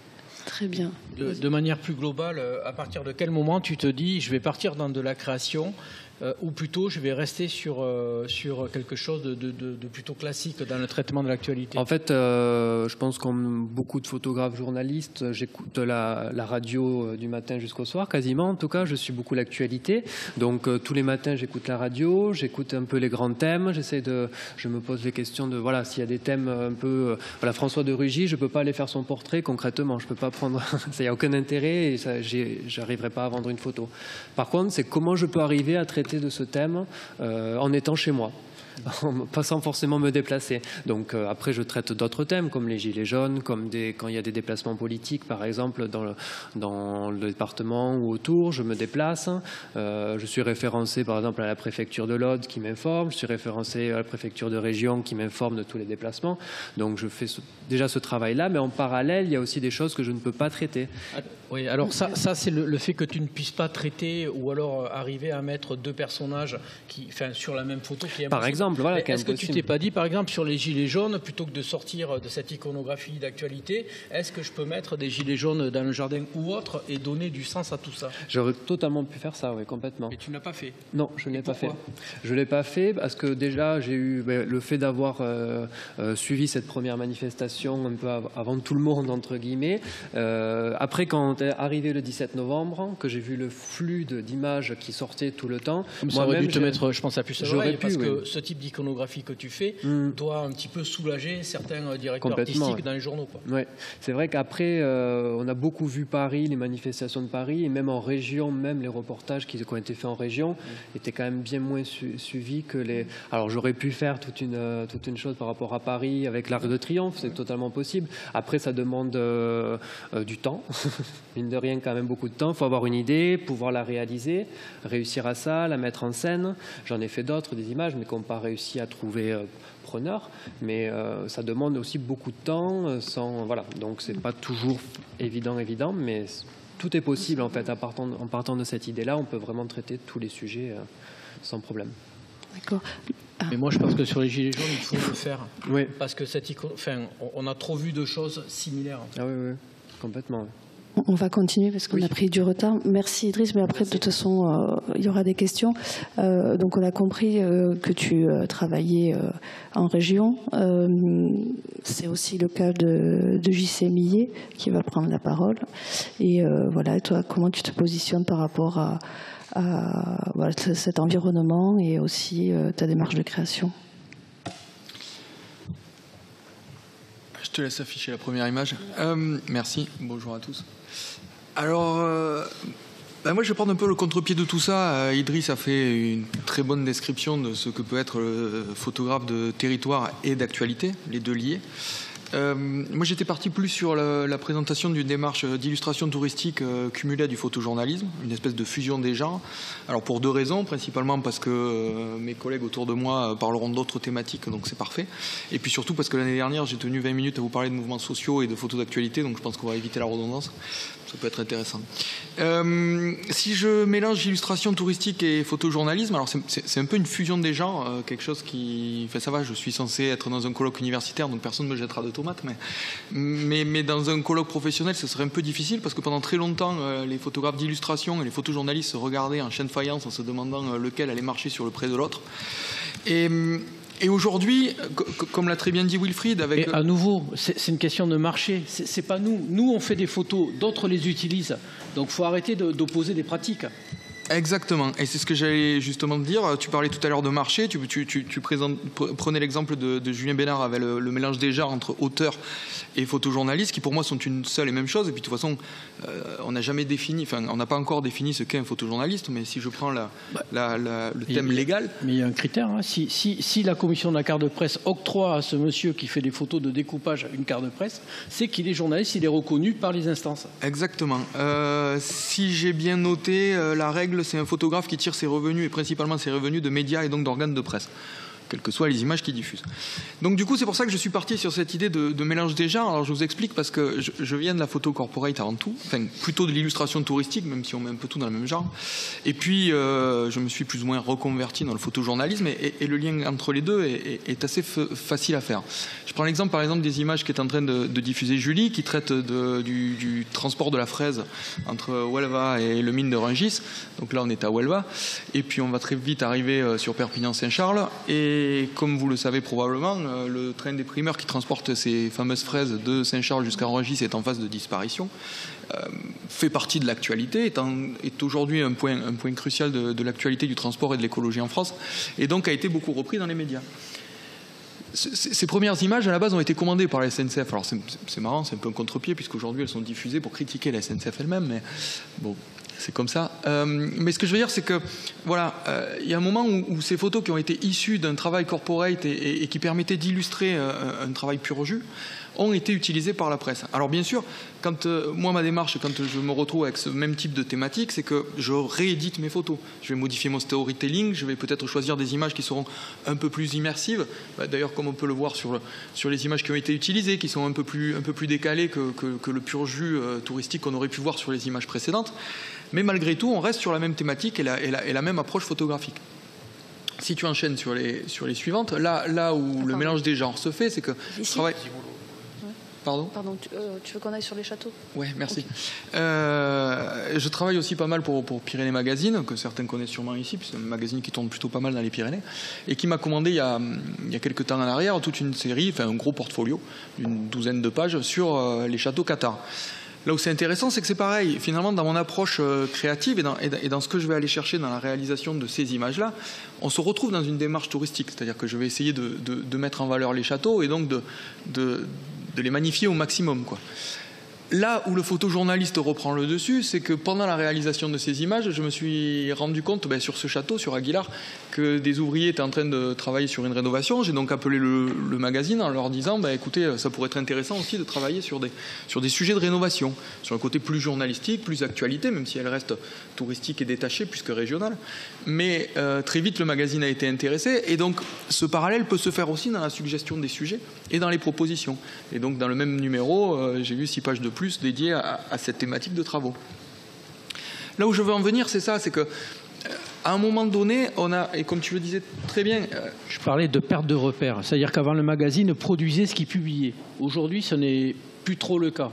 [SPEAKER 1] Très bien.
[SPEAKER 2] de, manière plus globale, euh, à partir de quel moment tu te dis, je vais partir dans de la création euh, ou plutôt je vais rester sur, euh, sur quelque chose de, de, plutôt classique dans le traitement de l'actualité
[SPEAKER 3] En fait, euh, je pense comme beaucoup de photographes journalistes, j'écoute la, la, radio du matin jusqu'au soir, quasiment. En tout cas, je suis beaucoup l'actualité. Donc tous les matins, j'écoute la radio, j'écoute un peu les grands thèmes. J'essaie de, je me pose les questions de voilà, s'il y a des thèmes un peu, voilà, François de Rugy, je peux pas aller faire son portrait concrètement. Je peux pas prendre, ça n'y a aucun intérêt et j'arriverai pas à vendre une photo. Par contre, c'est comment je peux arriver à traiter de ce thème euh, en étant chez moi pas sans forcément me déplacer. Donc euh, après, je traite d'autres thèmes comme les gilets jaunes, comme des, quand il y a des déplacements politiques, par exemple dans le, dans le département ou autour, je me déplace. Euh, je suis référencé par exemple à la préfecture de l'Aude qui m'informe. Je suis référencé à la préfecture de région qui m'informe de tous les déplacements. Donc je fais déjà ce travail-là, mais en parallèle, il y a aussi des choses que je ne peux pas traiter.
[SPEAKER 2] Oui, alors ça, ça c'est le, fait que tu ne puisses pas traiter ou alors euh, arriver à mettre deux personnages qui, enfin, sur la même photo. Qui
[SPEAKER 3] par exemple
[SPEAKER 2] est-ce que tu t'es pas dit, par exemple, sur les gilets jaunes, plutôt que de sortir de cette iconographie d'actualité, est-ce que je peux mettre des gilets jaunes dans le jardin ou autre et donner du sens à tout ça?
[SPEAKER 3] J'aurais totalement pu faire ça, oui, complètement.
[SPEAKER 2] Et tu n'as pas fait
[SPEAKER 3] Non, je n'ai pas fait. Je l'ai pas fait parce que déjà, j'ai eu ben, le fait d'avoir euh, euh, suivi cette première manifestation un peu avant tout le monde, entre guillemets. Euh, après, quand est arrivé le 17 novembre, que j'ai vu le flux d'images qui sortaient tout le temps,
[SPEAKER 2] moi aurait dû te mettre, je pense, à plus J'aurais pu, parce que ce type d'iconographie que tu fais hmm. doit un petit peu soulager certains euh, directeurs artistiques dans les journaux.
[SPEAKER 3] Ouais. C'est vrai qu'après, euh, on a beaucoup vu Paris, les manifestations de Paris, et même en région, même les reportages qui, ont été faits en région hmm. étaient quand même bien moins suivis que les. Alors j'aurais pu faire toute une, euh, toute une chose par rapport à Paris avec l'Arc de Triomphe, c'est totalement possible. Après, ça demande du temps, mine de rien, quand même beaucoup de temps. Il faut avoir une idée, pouvoir la réaliser, réussir à ça, la mettre en scène. J'en ai fait d'autres, des images, mais qu'on pas réussi à trouver euh, preneur, mais euh, ça demande aussi beaucoup de temps. Euh, sans, voilà. Donc c'est pas toujours évident, évident, mais tout est possible en fait. partant, en partant de cette idée-là, on peut vraiment traiter tous les sujets sans problème.
[SPEAKER 1] D'accord.
[SPEAKER 2] Mais moi, je pense que sur les gilets jaunes, il faut le faire.
[SPEAKER 3] Oui.
[SPEAKER 2] Parce que cette enfin, on a trop vu de choses similaires.
[SPEAKER 3] Ah oui, oui, complètement.
[SPEAKER 1] On va continuer parce qu'on a pris du retard. Merci Idriss, mais après de toute façon euh, il y aura des questions. Euh, donc on a compris euh, que tu travaillais en région. C'est aussi le cas de, de JC Millet qui va prendre la parole. Et voilà, toi, comment tu te positionnes par rapport à, cet environnement et aussi ta démarche de création?
[SPEAKER 5] Je te laisse afficher la première image. merci. Bonjour à tous. Alors, euh, ben moi je vais prendre un peu le contre-pied de tout ça. Euh, Idriss a fait une très bonne description de ce que peut être le photographe de territoire et d'actualité, les deux liés. Euh, moi, j'étais parti plus sur la, présentation d'une démarche d'illustration touristique euh, cumulée à du photojournalisme, une espèce de fusion des genres. Alors, pour deux raisons, principalement parce que euh, mes collègues autour de moi parleront d'autres thématiques, donc c'est parfait. Et puis surtout parce que l'année dernière, j'ai tenu 20 minutes à vous parler de mouvements sociaux et de photos d'actualité, donc je pense qu'on va éviter la redondance. Ça peut être intéressant. si je mélange illustration touristique et photojournalisme, alors c'est un peu une fusion des genres, quelque chose qui. Enfin, ça va, je suis censé être dans un colloque universitaire, donc personne ne me jettera de mais, dans un colloque professionnel, ce serait un peu difficile parce que pendant très longtemps, euh, les photographes d'illustration et les photojournalistes se regardaient en chaîne faïence en se demandant euh, lequel allait marcher sur le près de l'autre. Et, aujourd'hui, comme l'a très bien dit Wilfried, avec
[SPEAKER 2] et à nouveau, c'est une question de marché. C'est pas nous. Nous, on fait des photos, d'autres les utilisent. Donc, faut arrêter d'opposer des pratiques.
[SPEAKER 5] Exactement, et c'est ce que j'allais justement te dire. Tu parlais tout à l'heure de marché, tu, tu, tu, présentes, prenais l'exemple de, Julien Bénard avec le, mélange déjà entre auteur et photojournaliste, qui pour moi sont une seule et même chose. Et puis de toute façon, euh, on n'a jamais défini, enfin on n'a pas encore défini ce qu'est un photojournaliste, mais si je prends la, bah, le thème légal...
[SPEAKER 2] Mais il y a un critère, hein. si, si, si, la commission de la carte de presse octroie à ce monsieur qui fait des photos de découpage une carte de presse, c'est qu'il est journaliste, il est reconnu par les instances.
[SPEAKER 5] Exactement. Euh, si j'ai bien noté, euh, la règle c'est un photographe qui tire ses revenus, et principalement ses revenus de médias et donc d'organes de presse quelles que soient les images qu'il diffuse. Donc du coup, c'est pour ça que je suis parti sur cette idée de, mélange des genres. Alors je vous explique parce que je, viens de la photo corporate avant tout, enfin plutôt de l'illustration touristique, même si on met un peu tout dans le même genre. Et puis euh, je me suis plus ou moins reconverti dans le photojournalisme et, et le lien entre les deux est, assez facile à faire. Je prends l'exemple par exemple des images qu'est en train de, diffuser Julie, qui traite du, transport de la fraise entre Huelva et le mine de Rungis. Donc là, on est à Huelva, et puis on va très vite arriver euh, sur Perpignan-Saint-Charles et et comme vous le savez probablement, euh, le train des primeurs qui transporte ces fameuses fraises de Saint-Charles jusqu'à Rungis est en phase de disparition. Euh, fait partie de l'actualité, est, aujourd'hui un point, crucial de, l'actualité du transport et de l'écologie en France, et donc a été beaucoup repris dans les médias. Ces premières images, à la base, ont été commandées par la SNCF. Alors, c'est marrant, c'est un peu un contre-pied, puisqu'aujourd'hui, elles sont diffusées pour critiquer la SNCF elle-même, mais bon, c'est comme ça. Euh, mais ce que je veux dire, c'est que voilà, euh, il y a un moment où, ces photos qui ont été issues d'un travail corporate et, qui permettaient d'illustrer euh, un travail pur jus, ont été utilisées par la presse. Alors bien sûr, quand moi ma démarche, quand je me retrouve avec ce même type de thématique, c'est que je réédite mes photos. Je vais modifier mon storytelling, je vais peut-être choisir des images qui seront un peu plus immersives. Bah, d'ailleurs, comme on peut le voir sur, sur les images qui ont été utilisées, qui sont un peu plus, un peu plus décalées que, que, le pur jus touristique qu'on aurait pu voir sur les images précédentes mais malgré tout, on reste sur la même thématique et la, même approche photographique. Si tu enchaînes sur les, sur les suivantes, là, là où le mélange des genres se fait, c'est que je travaille.
[SPEAKER 1] Pardon Pardon, euh, tu, veux qu'on aille sur les châteaux?
[SPEAKER 5] Oui, merci. Euh, je travaille aussi pas mal pour, pour Pyrénées Magazine, que certains connaissent sûrement ici, c'est un magazine qui tourne plutôt pas mal dans les Pyrénées, et qui m'a commandé il y, a, il y a quelques temps en arrière toute une série, enfin un gros portfolio, d'une douzaine de pages sur euh, les châteaux Qatar. Là où c'est intéressant, c'est que c'est pareil. Finalement, dans mon approche euh, créative et dans, ce que je vais aller chercher dans la réalisation de ces images-là, on se retrouve dans une démarche touristique. C'est-à-dire que je vais essayer de, mettre en valeur les châteaux et donc de, les magnifier au maximum. Là où le photojournaliste reprend le dessus, c'est que pendant la réalisation de ces images, je me suis rendu compte ben, sur ce château, sur Aguilar, que des ouvriers étaient en train de travailler sur une rénovation. J'ai donc appelé le, magazine en leur disant ben, écoutez, ça pourrait être intéressant aussi de travailler sur des, sur des sujets de rénovation, sur un côté plus journalistique, plus actualité, même si elle reste touristique et détachée, puisque régionale. Mais euh, très vite, le magazine a été intéressé. Et donc, ce parallèle peut se faire aussi dans la suggestion des sujets et dans les propositions. Et donc, dans le même numéro, euh, j'ai vu six pages de plus dédié à, cette thématique de travaux. Là où je veux en venir, c'est ça, c'est que euh, à un moment donné, on a, et comme tu le disais très bien.
[SPEAKER 2] Euh, je parlais de perte de repères, c'est-à-dire qu'avant le magazine produisait ce qu'il publiait. Aujourd'hui, ce n'est plus trop le cas,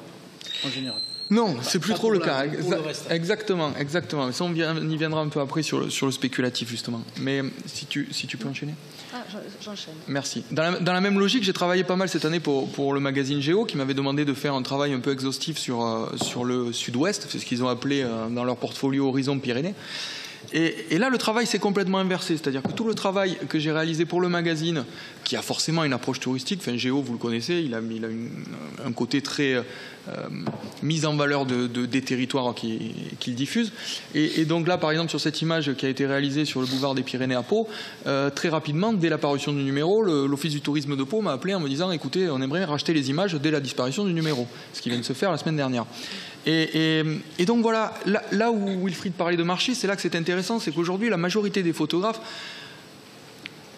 [SPEAKER 2] en général.
[SPEAKER 5] Non, c'est plus trop le cas.
[SPEAKER 2] Le.
[SPEAKER 5] Exactement, exactement. Ça, on, vient- on y viendra un peu après sur le, sur le spéculatif, justement. Mais si tu, si tu peux enchaîner.
[SPEAKER 1] Ah, j'enchaîne.
[SPEAKER 5] Merci. Dans la, même logique, j'ai travaillé pas mal cette année pour, pour le magazine Géo, qui m'avait demandé de faire un travail un peu exhaustif sur, euh, sur le sud-ouest, c'est ce qu'ils ont appelé euh, dans leur portfolio Horizon Pyrénées. Et, là, le travail s'est complètement inversé, c'est-à-dire que tout le travail que j'ai réalisé pour le magazine, qui a forcément une approche touristique, enfin Géo, vous le connaissez, il a, un côté très euh, mise en valeur de, de- des territoires qui- qu'il diffuse. Et, donc là, par exemple, sur cette image qui a été réalisée sur le boulevard des Pyrénées à Pau, euh, très rapidement, dès l'apparition du numéro, l'Office du tourisme de Pau m'a appelé en me disant écoutez, on aimerait racheter les images dès la disparition du numéro, ce qui vient de se faire la semaine dernière. Et, donc voilà, là, où Wilfried parlait de marché, c'est là que c'est intéressant, c'est qu'aujourd'hui, la majorité des photographes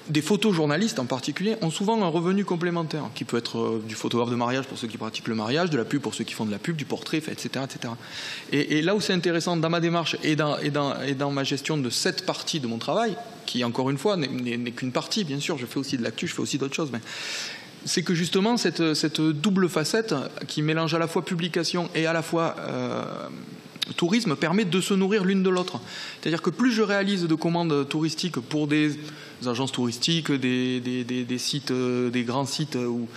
[SPEAKER 5] des photojournalistes en particulier ont souvent un revenu complémentaire qui peut être euh, du photographe de mariage pour ceux qui pratiquent le mariage, de la pub pour ceux qui font de la pub, du portrait, etc., etc. Et, là où c'est intéressant dans ma démarche et dans, et, dans, ma gestion de cette partie de mon travail, qui encore une fois n'est qu'une partie, bien sûr, je fais aussi de l'actu, je fais aussi d'autres choses, mais c'est que justement cette, double facette qui mélange à la fois publication et à la fois euh, tourisme permet de se nourrir l'une de l'autre. C'est-à-dire que plus je réalise de commandes touristiques pour des agences touristiques, des, sites, euh, des grands sites ou,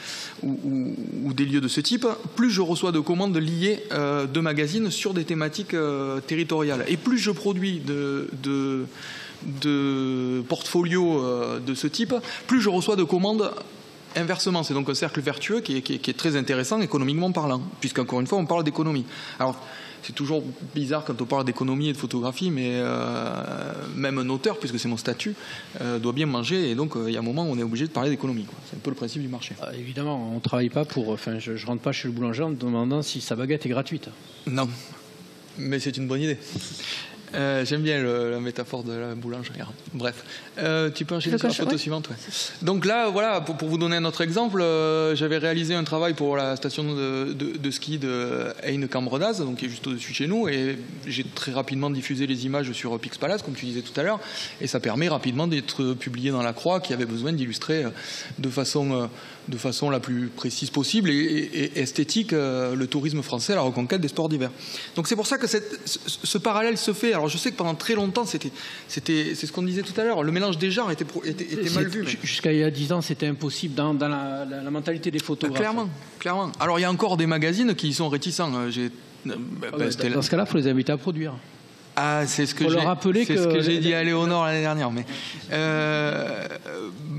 [SPEAKER 5] des lieux de ce type, plus je reçois de commandes liées euh, de magazines sur des thématiques territoriales. Et plus je produis de, de, de portfolios euh, de ce type, plus je reçois de commandes Inversement, c'est donc un cercle vertueux qui est, qui est- qui est très intéressant économiquement parlant, puisqu'encore une fois, on parle d'économie. Alors, c'est toujours bizarre quand on parle d'économie et de photographie, mais euh, même un auteur, puisque c'est mon statut, euh, doit bien manger, et donc euh, il y a un moment où on est obligé de parler d'économie. C'est un peu le principe du marché.
[SPEAKER 2] Évidemment, on ne travaille pas pour. Enfin, je ne rentre pas chez le boulanger en demandant si sa baguette est gratuite.
[SPEAKER 5] Non, mais c'est une bonne idée. Euh, J'aime bien le- la métaphore de la boulangerie. Bref, Euh, tu peux enchaîner sur la photo
[SPEAKER 1] ouais.
[SPEAKER 5] suivante. ouais. Donc là, voilà, pour, pour vous donner un autre exemple, euh, j'avais réalisé un travail pour la station de, de- de ski de Heine-Cambredaz, donc qui est juste au-dessus de chez nous, et j'ai très rapidement diffusé les images sur Pix Palace, comme tu disais tout à l'heure, et ça permet rapidement d'être publié dans la Croix, qui avait besoin d'illustrer euh, de façon de façon la plus précise possible et, et- et esthétique euh, le tourisme français la reconquête des sports d'hiver. Donc c'est pour ça que cette- ce, ce parallèle se fait. Alors je sais que pendant très longtemps, c'était, c'était, c'est ce qu'on disait tout à l'heure, le mélange des genres était, pro- était, était mal vu.
[SPEAKER 2] Jusqu'à il y a 10 ans, c'était impossible dans, dans la, la- la mentalité des photographes.
[SPEAKER 5] Clairement, clairement. Alors il y a encore des magazines qui sont réticents. Euh, J'ai, euh,
[SPEAKER 2] Ah
[SPEAKER 5] c'était-
[SPEAKER 2] dans ce cas-là, il faut les inviter à produire.
[SPEAKER 5] Ah, c'est ce que j'ai
[SPEAKER 2] rappeler que
[SPEAKER 5] ce que j'ai dit à Léonore l'année dernière. Mais euh,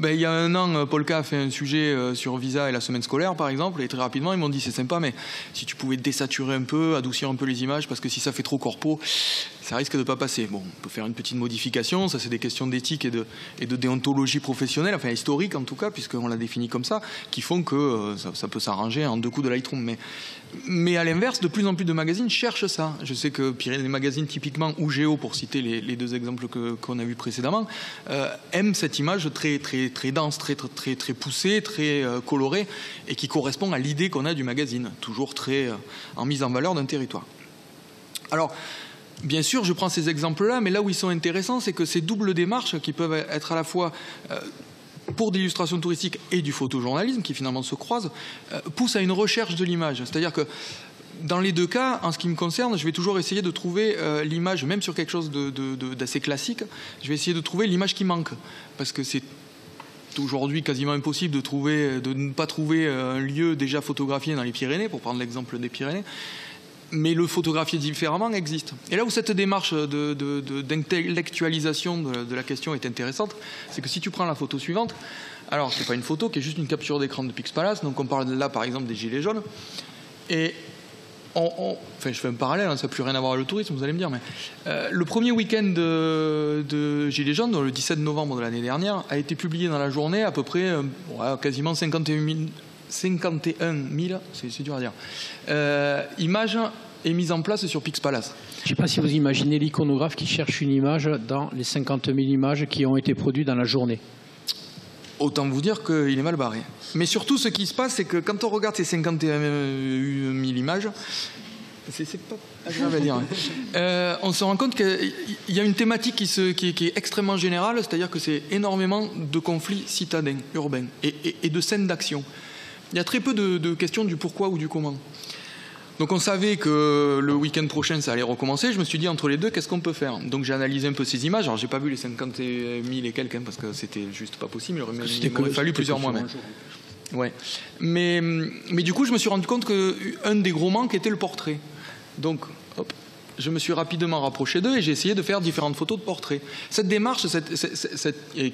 [SPEAKER 5] ben, il y a un an, Polka a fait un sujet euh, sur Visa et la semaine scolaire, par exemple, et très rapidement, ils m'ont dit c'est sympa, mais si tu pouvais désaturer un peu, adoucir un peu les images, parce que si ça fait trop corpo, ça risque de pas passer. Bon, on peut faire une petite modification. Ça, c'est des questions d'éthique et de, déontologie professionnelle, enfin historique en tout cas, puisqu'on l'a défini comme ça, qui font que euh, ça, peut s'arranger en deux coups de Lightroom. Mais mais à l'inverse, de plus en plus de magazines cherchent ça. Je sais que Pyrénées Magazine, typiquement, ou Géo, pour citer les, les deux exemples qu'on a vus précédemment, euh, aiment cette image très, très, très dense, très, très, très, poussée, très euh, colorée, et qui correspond à l'idée qu'on a du magazine, toujours très en mise en valeur d'un territoire. Alors, bien sûr, je prends ces exemples-là, mais là où ils sont intéressants, c'est que ces doubles démarches qui peuvent être à la fois euh, pour l'illustration touristique et du photojournalisme, qui finalement se croisent, euh, poussent à une recherche de l'image. C'est-à-dire que dans les deux cas, en ce qui me concerne, je vais toujours essayer de trouver euh, l'image, même sur quelque chose d'assez classique, je vais essayer de trouver l'image qui manque. Parce que c'est aujourd'hui quasiment impossible de, trouver, de ne pas trouver un lieu déjà photographié dans les Pyrénées, pour prendre l'exemple des Pyrénées mais le photographier différemment existe. Et là où cette démarche d'intellectualisation de, la question est intéressante, c'est que si tu prends la photo suivante, alors c'est pas une photo qui est juste une capture d'écran de Pix Palace, donc on parle là par exemple des gilets jaunes, et enfin je fais un parallèle, hein, ça n'a plus rien à voir avec le tourisme, vous allez me dire, mais euh, le premier week-end de, Gilets jaunes, le 17 novembre de l'année dernière, a été publié dans la journée à peu près euh, quasiment 51 000, 51 000 c'est c'est dur à dire, euh, images et mises en place sur Pix Palace.
[SPEAKER 2] Je ne sais pas si vous imaginez l'iconographe qui cherche une image dans les 50 000 images qui ont été produites dans la journée.
[SPEAKER 5] Autant vous dire qu'il est mal barré. Mais surtout, ce qui se passe, c'est que quand on regarde ces 51 000 images, c'est pas agréable à dire, hein. Euh, on se rend compte qu'il y a une thématique qui, se- qui est- qui est extrêmement générale, c'est-à-dire que c'est énormément de conflits citadins, urbains, et, et- et de scènes d'action. Il y a très peu de, de questions du pourquoi ou du comment. Donc on savait que le week-end prochain ça allait recommencer. Je me suis dit entre les deux, qu'est-ce qu'on peut faire? Donc j'ai analysé un peu ces images. Alors j'ai pas vu les 50 000 et quelques hein, parce que c'était juste pas possible. Il aurait, fallu plusieurs mois. Mais... Ouais. Mais, mais du coup, je me suis rendu compte qu'un des gros manques était le portrait. Donc, je me suis rapidement rapproché d'eux et j'ai essayé de faire différentes photos de portraits. Cette démarche,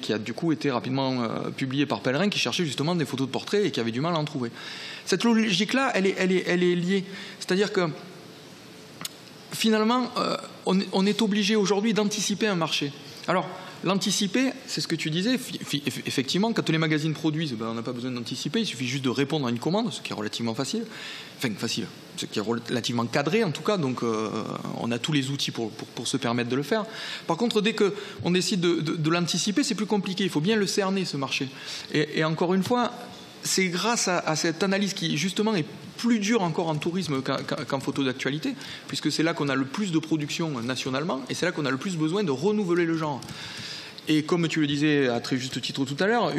[SPEAKER 5] qui a du coup été rapidement euh, publiée par Pellerin, qui cherchait justement des photos de portraits et qui avait du mal à en trouver. Cette logique-là, elle est, liée. C'est-à-dire que finalement, euh, on, on, est obligé aujourd'hui d'anticiper un marché. Alors, L'anticiper, c'est ce que tu disais. Effectivement, quand les magazines produisent, ben, on n'a pas besoin d'anticiper. Il suffit juste de répondre à une commande, ce qui est relativement facile. Enfin, facile, ce qui est relativement cadré en tout cas. Donc, euh, on a tous les outils pour, se permettre de le faire. Par contre, dès qu'on décide de, l'anticiper, c'est plus compliqué. Il faut bien le cerner, ce marché. Et, encore une fois, c'est grâce à, cette analyse qui, justement, est plus dure encore en tourisme qu'en photo d'actualité, puisque c'est là qu'on a le plus de production nationalement, et c'est là qu'on a le plus besoin de renouveler le genre. Et comme tu le disais à très juste titre tout à l'heure,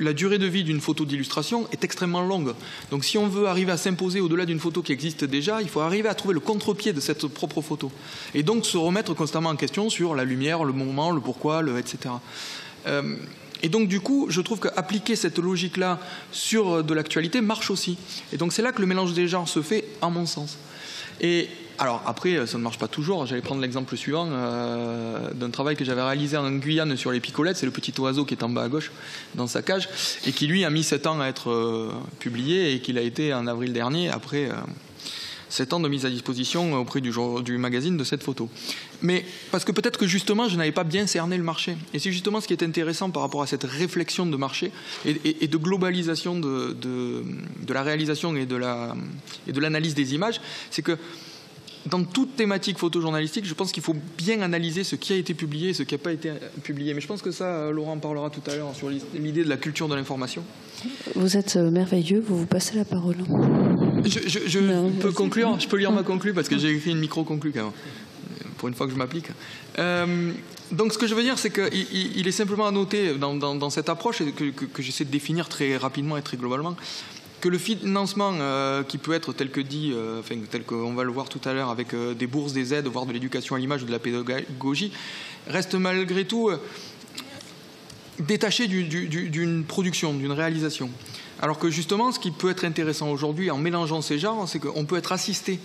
[SPEAKER 5] la durée de vie d'une photo d'illustration est extrêmement longue. Donc si on veut arriver à s'imposer au-delà d'une photo qui existe déjà, il faut arriver à trouver le contre-pied de cette propre photo. Et donc se remettre constamment en question sur la lumière, le moment, le pourquoi, le etc. et donc du coup, je trouve qu'appliquer cette logique-là sur de l'actualité marche aussi. Et donc c'est là que le mélange des genres se fait, à mon sens. Et alors après, euh, ça ne marche pas toujours. J'allais prendre l'exemple suivant euh, d'un travail que j'avais réalisé en Guyane sur les picolettes. C'est le petit oiseau qui est en bas à gauche dans sa cage et qui lui a mis 7 ans à être euh, publié et qu'il a été en avril dernier après 7 ans de mise à disposition auprès du, du magazine de cette photo. Mais parce que peut-être que justement je n'avais pas bien cerné le marché. Et c'est justement ce qui est intéressant par rapport à cette réflexion de marché et, de globalisation de, de, la réalisation et de l'analyse des images, c'est que dans toute thématique photojournalistique, je pense qu'il faut bien analyser ce qui a été publié et ce qui n'a pas été publié. Mais je pense que ça, euh, Laurent en parlera tout à l'heure sur l'idée de la culture de l'information.
[SPEAKER 1] Vous êtes euh, merveilleux, vous vous passez la parole.
[SPEAKER 5] Je, peux conclure, je peux lire ma conclue parce que j'ai écrit une micro-conclue quand même, pour une fois que je m'applique. Euh, donc ce que je veux dire, c'est qu'il il est simplement à noter dans, cette approche que, que j'essaie de définir très rapidement et très globalement, que le financement euh, qui peut être tel que dit, euh, enfin, tel qu'on va le voir tout à l'heure avec euh, des bourses, des aides, voire de l'éducation à l'image ou de la pédagogie, reste malgré tout détaché d'une production, d'une réalisation. Alors que justement, ce qui peut être intéressant aujourd'hui en mélangeant ces genres, c'est qu'on peut être assisté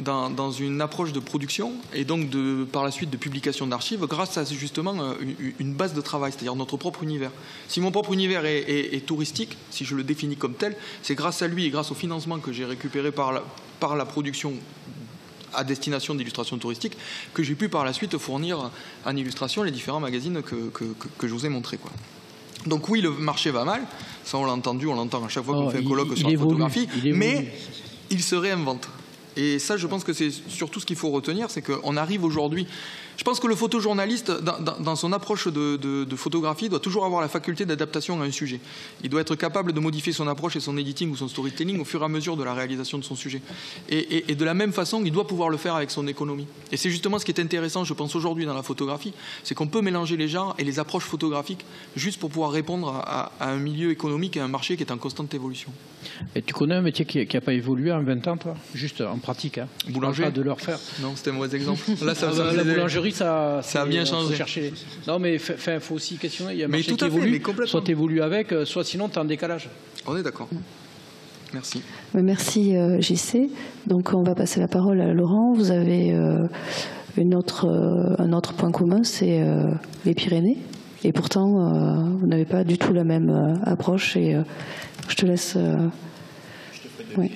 [SPEAKER 5] dans, une approche de production et donc par la suite de publication d'archives grâce à justement euh, une base de travail, c'est-à-dire notre propre univers. Si mon propre univers est, touristique, si je le définis comme tel, c'est grâce à lui et grâce au financement que j'ai récupéré par la, production à destination d'illustration touristique que j'ai pu par la suite fournir en illustration les différents magazines que, que, je vous ai montrés. Donc oui, le marché va mal, ça on l'a entendu, on l'entend à chaque fois qu'on oh, fait un colloque sur la photographie, mais il se réinvente. Et ça, je pense que c'est surtout ce qu'il faut retenir, c'est qu'on arrive aujourd'hui je pense que le photojournaliste, dans, son approche de, photographie, doit toujours avoir la faculté d'adaptation à un sujet. Il doit être capable de modifier son approche et son editing ou son storytelling au fur et à mesure de la réalisation de son sujet. Et, de la même façon, il doit pouvoir le faire avec son économie. Et c'est justement ce qui est intéressant, je pense, aujourd'hui dans la photographie, c'est qu'on peut mélanger les genres et les approches photographiques juste pour pouvoir répondre à, un milieu économique et à un marché qui est en constante évolution.
[SPEAKER 2] Et tu connais un métier qui n'a pas évolué en 20 ans, toi? Juste en pratique. Hein?
[SPEAKER 5] Boulanger? Pas
[SPEAKER 2] de leur faire.
[SPEAKER 5] Non, c'était un mauvais exemple.
[SPEAKER 2] Là, ça, ah, la boulangerie, ça,
[SPEAKER 5] ça a bien changé.
[SPEAKER 2] Chercher Non, mais il faut aussi questionner. Il y a un mais marché qui évolue. soit tu évolues avec, euh, soit sinon tu es en décalage.
[SPEAKER 5] On est d'accord. Merci.
[SPEAKER 1] Merci euh, JC. Donc on va passer la parole à Laurent. Vous avez euh, une autre, un autre point commun, c'est les Pyrénées. Et pourtant, vous n'avez pas du tout la même approche. Et je te laisse. Je te ferai
[SPEAKER 4] oui.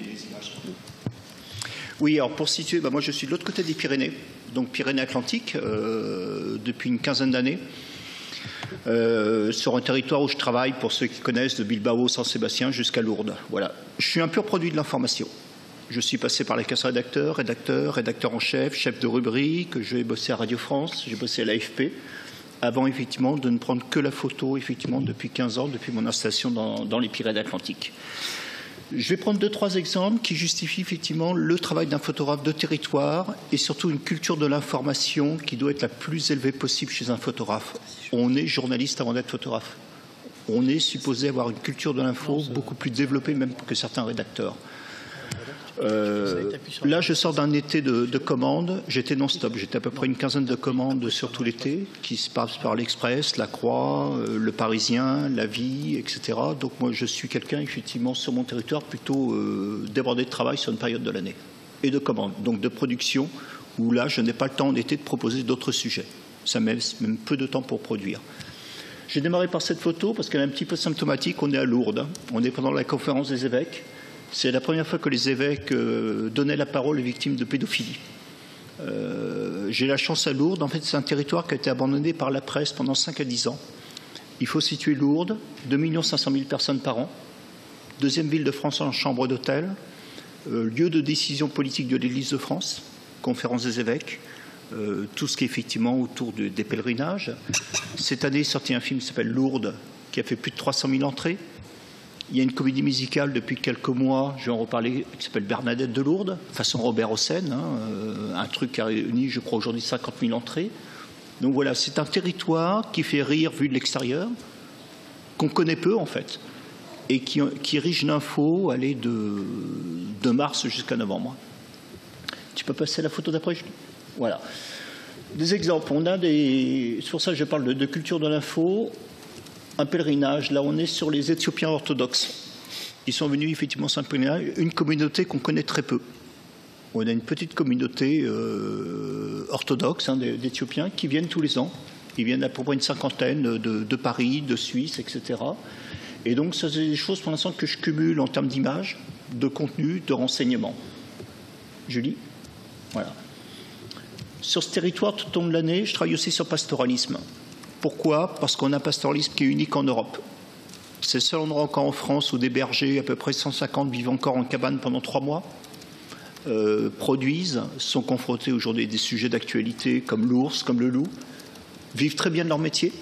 [SPEAKER 4] Oui, alors pour situer, bah moi je suis de l'autre côté des Pyrénées donc Pyrénées-Atlantiques, euh, depuis une quinzaine d'années. Euh, sur un territoire où je travaille, pour ceux qui connaissent, de Bilbao, Saint-Sébastien jusqu'à Lourdes. Voilà. Je suis un pur produit de l'information. Je suis passé par les casse rédacteurs, rédacteur, rédacteur en chef, chef de rubrique, j'ai bossé à Radio France, j'ai bossé à l'AFP, avant effectivement de ne prendre que la photo, effectivement, depuis 15 ans, depuis mon installation dans, dans les Pyrénées-Atlantiques. Je vais prendre deux, trois exemples qui justifient effectivement le travail d'un photographe de territoire et surtout une culture de l'information qui doit être la plus élevée possible chez un photographe. On est journaliste avant d'être photographe. On est supposé avoir une culture de l'info beaucoup plus développée même que certains rédacteurs. Euh, là, je sors d'un été de, commandes. J'étais non-stop. J'étais à peu près une quinzaine de commandes sur tout l'été, qui se passent par l'Express, la Croix, euh, le Parisien, la Vie, etc. Donc moi, je suis quelqu'un, effectivement, sur mon territoire, plutôt euh, débordé de travail sur une période de l'année. Et de commandes, donc de production, où là, je n'ai pas le temps en été de proposer d'autres sujets. Ça me même peu de temps pour produire. J'ai démarré par cette photo parce qu'elle est un petit peu symptomatique. On est à Lourdes. On est pendant la conférence des évêques. C'est la première fois que les évêques euh, donnaient la parole aux victimes de pédophilie. Euh, j'ai la chance à Lourdes. En fait, c'est un territoire qui a été abandonné par la presse pendant 5 à 10 ans. Il faut situer Lourdes, 2 500 000 personnes par an, deuxième ville de France en chambre d'hôtel, euh, lieu de décision politique de l'Église de France, conférence des évêques, tout ce qui est effectivement autour des pèlerinages. Cette année est sorti un film qui s'appelle Lourdes, qui a fait plus de 300 000 entrées. Il y a une comédie musicale depuis quelques mois, je vais en reparler, qui s'appelle Bernadette de Lourdes, façon Robert Hossein, hein, euh, un truc qui a réuni, je crois, aujourd'hui 50 000 entrées. Donc voilà, c'est un territoire qui fait rire vu de l'extérieur, qu'on connaît peu en fait, et qui, qui riche d'infos, aller de, mars jusqu'à novembre. Tu peux passer la photo d'après Voilà. Des exemples. On a des. C'est pour ça que je parle de culture de l'info un pèlerinage. Là, on est sur les Éthiopiens orthodoxes. Ils sont venus effectivement sur un une communauté qu'on connaît très peu. On a une petite communauté euh, orthodoxe hein, d'Éthiopiens qui viennent tous les ans. Ils viennent à peu près une cinquantaine de, Paris, de Suisse, etc. Et donc, ça, c'est des choses pour l'instant que je cumule en termes d'image, de contenu, de renseignement. Julie? Voilà. Sur ce territoire, tout au long de l'année, je travaille aussi sur pastoralisme. Pourquoi? Parce qu'on a un pastoralisme qui est unique en Europe. C'est le seul endroit encore en France où des bergers, à peu près 150, vivent encore en cabane pendant trois mois, euh, produisent, sont confrontés aujourd'hui à des sujets d'actualité comme l'ours, comme le loup, vivent très bien de leur métier.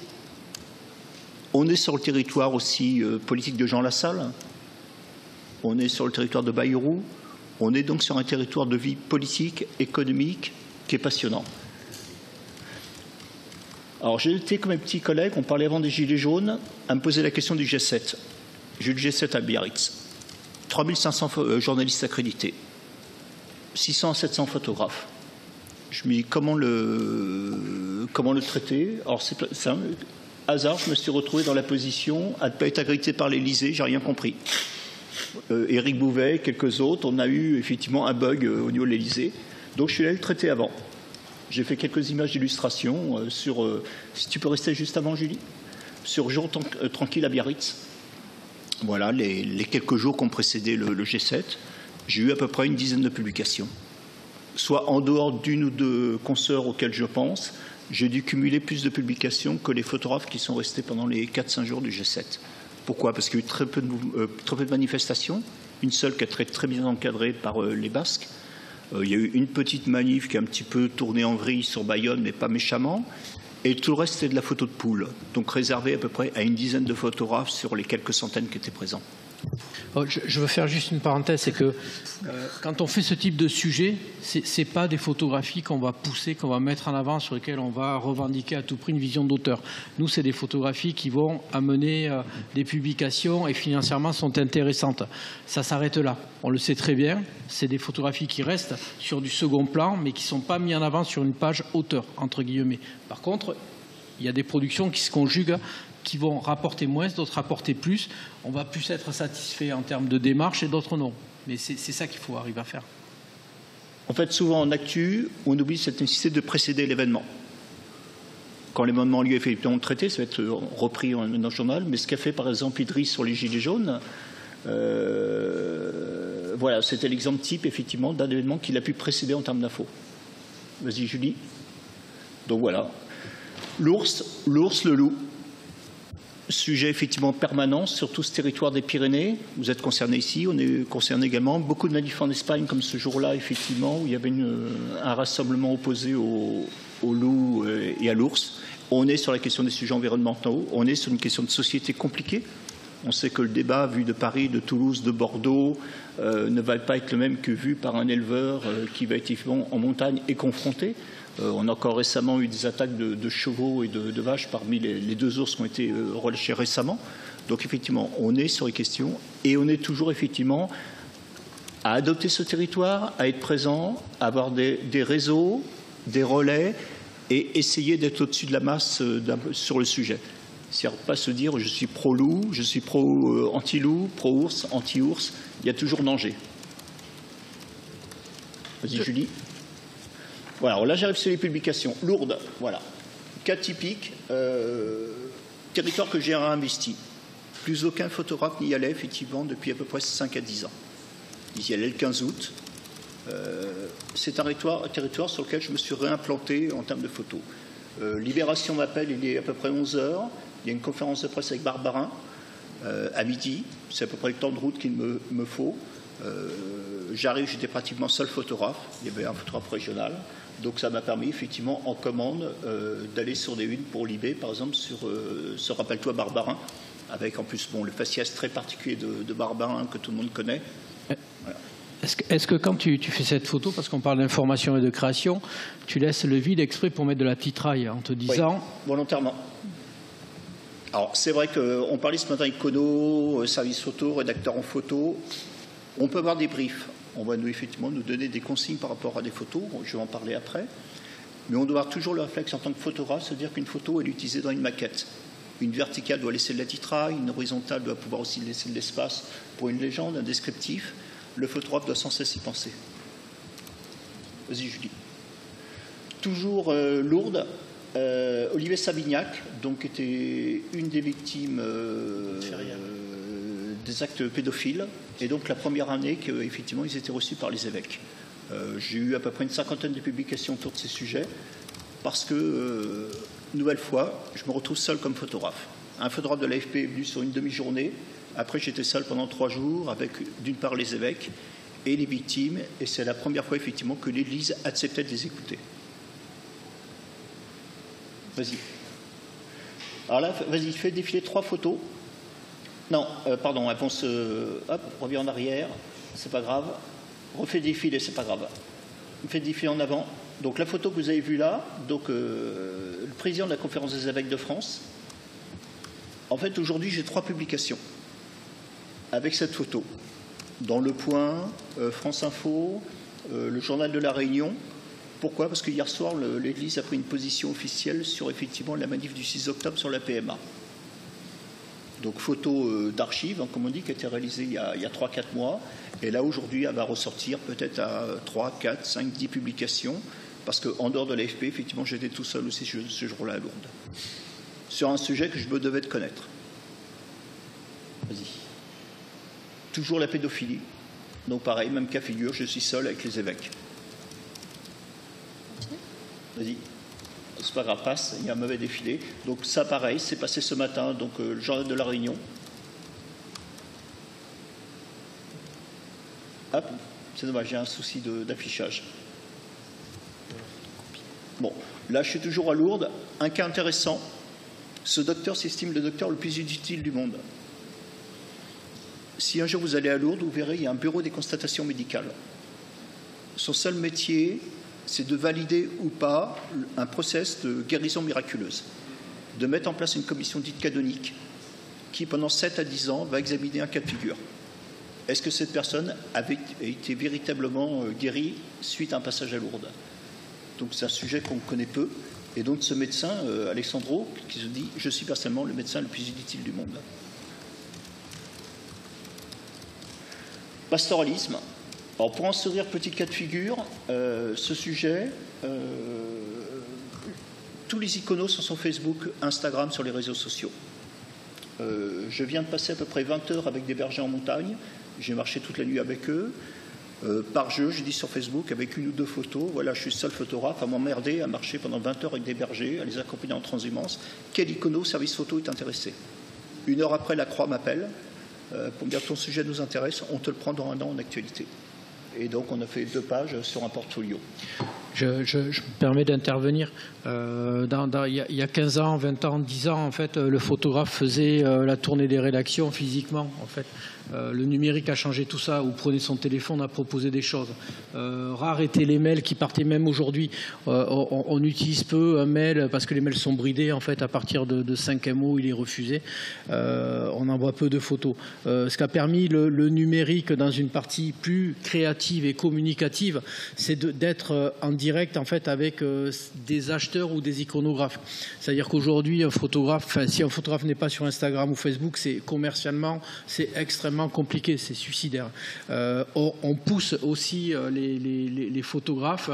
[SPEAKER 4] On est sur le territoire aussi euh, politique de Jean Lassalle, on est sur le territoire de Bayrou, on est donc sur un territoire de vie politique, économique, qui est passionnant. Alors j'ai été comme mes petits collègues, on parlait avant des Gilets jaunes, à me poser la question du G7. J'ai eu le G7 à Biarritz. 3500 euh, journalistes accrédités, 600 à 700 photographes. Je me dis comment le, comment le traiter? Alors c'est un hasard, je me suis retrouvé dans la position à ne pas être accrédité par l'Elysée, j'ai rien compris. Euh, Éric Bouvet, quelques autres, on a eu effectivement un bug euh, au niveau de l'Elysée. Donc je suis allé le traiter avant. J'ai fait quelques images d'illustration euh, sur. Euh, si tu peux rester juste avant, Julie Sur Jour euh, tranquille à Biarritz. Voilà, les, quelques jours qui ont précédé le, G7. J'ai eu à peu près une dizaine de publications. Soit en dehors d'une ou deux consoeurs auxquelles je pense, j'ai dû cumuler plus de publications que les photographes qui sont restés pendant les 4-5 jours du G7. Pourquoi? Parce qu'il y a eu très peu, de, très manifestations, une seule qui a été très bien encadrée par les Basques, il y a eu une petite manif qui a un petit peu tourné en vrille sur Bayonne, mais pas méchamment. Et tout le reste, c'était de la photo de poule, donc réservé à peu près à une dizaine de photographes sur les quelques centaines qui étaient présents.
[SPEAKER 2] Oh, je veux faire juste une parenthèse, c'est que euh, quand on fait ce type de sujet, ce n'est pas des photographies qu'on va pousser, qu'on va mettre en avant, sur lesquelles on va revendiquer à tout prix une vision d'auteur. Nous, c'est des photographies qui vont amener euh, des publications et financièrement sont intéressantes. Ça s'arrête là. On le sait très bien. C'est des photographies qui restent sur du second plan, mais qui ne sont pas mises en avant sur une page auteur, entre guillemets. Par contre, il y a des productions qui se conjuguent qui vont rapporter moins, d'autres rapporter plus. On va plus être satisfait en termes de démarche et d'autres non. Mais c'est ça qu'il faut arriver à faire.
[SPEAKER 4] En fait, souvent en actu, on oublie cette nécessité de précéder l'événement. Quand l'événement a lieu effectivement traité, ça va être repris dans le journal. Mais ce qu'a fait par exemple Idriss sur les Gilets jaunes, euh, voilà, c'était l'exemple type effectivement d'un événement qu'il a pu précéder en termes d'infos. Vas-y Julie. Donc voilà. L'ours, l'ours, le loup, sujet effectivement permanent sur tout ce territoire des Pyrénées. Vous êtes concerné ici, on est concerné également. Beaucoup de manifs en Espagne, comme ce jour-là, effectivement, où il y avait un rassemblement opposé au, loup euh, et à l'ours. On est sur la question des sujets environnementaux, on est sur une question de société compliquée. On sait que le débat vu de Paris, de Toulouse, de Bordeaux euh, ne va pas être le même que vu par un éleveur euh, qui va être effectivement en montagne et confronté. Euh, on a encore récemment eu des attaques de, chevaux et de, vaches parmi les, deux ours qui ont été euh, relâchés récemment. Donc effectivement, on est sur les questions et on est toujours effectivement à adopter ce territoire, à être présent, à avoir des, réseaux, des relais et essayer d'être au-dessus de la masse euh, sur le sujet. C'est-à-dire pas se dire je suis pro-loup, je suis pro-anti-loup, pro-ours, anti-ours. Il y a toujours danger. Vas-y, Julie. Voilà, alors là j'arrive sur les publications. Lourdes, voilà. Cas typique, euh, territoire que j'ai investi. Plus aucun photographe n'y allait effectivement depuis à peu près 5 à 10 ans. Ils y allaient le 15 août. Euh, c'est un territoire, sur lequel je me suis réimplanté en termes de photos. Euh, Libération m'appelle, il est à peu près 11 heures. Il y a une conférence de presse avec Barbarin à midi. C'est à peu près le temps de route qu'il me, me, faut. J'arrive, j'étais pratiquement seul photographe. Il y avait un photographe régional. Donc ça m'a permis effectivement en commande euh, d'aller sur des unes pour Libé, par exemple sur euh, ce Rappelle-toi Barbarin, avec en plus bon, le faciès très particulier de, Barbarin que tout le monde connaît.
[SPEAKER 2] Est-ce que, quand tu, fais cette photo, parce qu'on parle d'information et de création, tu laisses le vide exprès pour mettre de la titraille en te disant. Oui,
[SPEAKER 4] volontairement. Alors c'est vrai qu'on parlait ce matin icono, euh, service photo, rédacteur en photo. On peut avoir des briefs on va nous effectivement nous donner des consignes par rapport à des photos, je vais en parler après, mais on doit avoir toujours le réflexe en tant que photographe, se dire qu'une photo est utilisée dans une maquette. Une verticale doit laisser de la titraille, une horizontale doit pouvoir aussi laisser de l'espace pour une légende, un descriptif. Le photographe doit sans cesse y penser. Vas-y Julie. Toujours euh, lourde, euh, Olivier Sabignac, donc était une des victimes euh, des actes pédophiles. Et donc la première année qu'effectivement ils étaient reçus par les évêques. Euh, j'ai eu à peu près une cinquantaine de publications autour de ces sujets parce que, euh, nouvelle fois, je me retrouve seul comme photographe. Un photographe de l'AFP est venu sur une demi-journée. Après, j'étais seul pendant trois jours avec, d'une part, les évêques et les victimes. Et c'est la première fois, effectivement, que l'Église acceptait de les écouter. Vas-y. Alors là, vas-y, fais défiler trois photos non, euh, pardon, elle se. Hop, revient en arrière, c'est pas grave. Refait défiler, c'est pas grave. Fait défiler en avant. Donc la photo que vous avez vue là, donc euh, le président de la conférence des évêques de France. En fait, aujourd'hui, j'ai trois publications avec cette photo. Dans Le Point, euh, France Info, le Journal de la Réunion. Pourquoi? Parce que hier soir, l'Église a pris une position officielle sur effectivement la manif du 6 octobre sur la PMA donc photo euh, d'archives, hein, comme on dit, qui a été réalisée il y a, 3-4 mois. Et là, aujourd'hui, elle va ressortir peut-être à 3, 4, 5, 10 publications, parce qu'en dehors de l'AFP, effectivement, j'étais tout seul aussi ce jour-là à Lourdes, sur un sujet que je me devais de connaître. Vas-y. Toujours la pédophilie. Donc pareil, même cas figure, je suis seul avec les évêques. Vas-y c'est pas grave, passe, il y a un mauvais défilé. Donc ça, pareil, c'est passé ce matin, donc euh, le journal de la Réunion. Hop, c'est dommage, j'ai un souci d'affichage. Bon, là, je suis toujours à Lourdes. Un cas intéressant. Ce docteur s'estime le docteur le plus utile du monde. Si un jour vous allez à Lourdes, vous verrez, il y a un bureau des constatations médicales. Son seul métier, c'est de valider ou pas un process de guérison miraculeuse, de mettre en place une commission dite canonique qui, pendant 7 à 10 ans, va examiner un cas de figure. Est-ce que cette personne avait été véritablement euh, guérie suite à un passage à Lourdes? Donc c'est un sujet qu'on connaît peu. Et donc ce médecin, euh, Alexandro, qui se dit Je suis personnellement le médecin le plus inutile du monde. Pastoralisme, alors pour en sourire, petit cas de figure, euh, ce sujet, euh, tous les iconos sont sur Facebook, Instagram, sur les réseaux sociaux. Euh, je viens de passer à peu près 20 heures avec des bergers en montagne. J'ai marché toute la nuit avec eux. par jeu, j'ai dit sur Facebook avec une ou deux photos. Voilà, je suis seul photographe à m'emmerder à marcher pendant 20 heures avec des bergers, à les accompagner en transhumance. Quel icono service photo est intéressé? Une heure après, la Croix m'appelle pour me dire ton sujet nous intéresse, on te le prend dans un an en actualité. Et donc, on a fait deux pages sur un portfolio.
[SPEAKER 2] Je, me permets d'intervenir. Euh, il, y a 15 ans, 20 ans, 10 ans, en fait, le photographe faisait euh, la tournée des rédactions physiquement. En fait, le numérique a changé tout ça. Vous prenez son téléphone, on a proposé des choses. rares étaient les mails qui partaient même aujourd'hui. On, utilise peu un mail parce que les mails sont bridés. En fait, à partir de, de 5 MO, il est refusé. on envoie peu de photos. ce qui a permis le, numérique dans une partie plus créative et communicative, c'est d'être en direct en fait avec des acheteurs ou des iconographes. C'est-à-dire qu'aujourd'hui, un photographe, si un photographe n'est pas sur Instagram ou Facebook, c'est commercialement, c'est extrêmement compliqué, c'est suicidaire. Euh, on, pousse aussi euh, les, photographes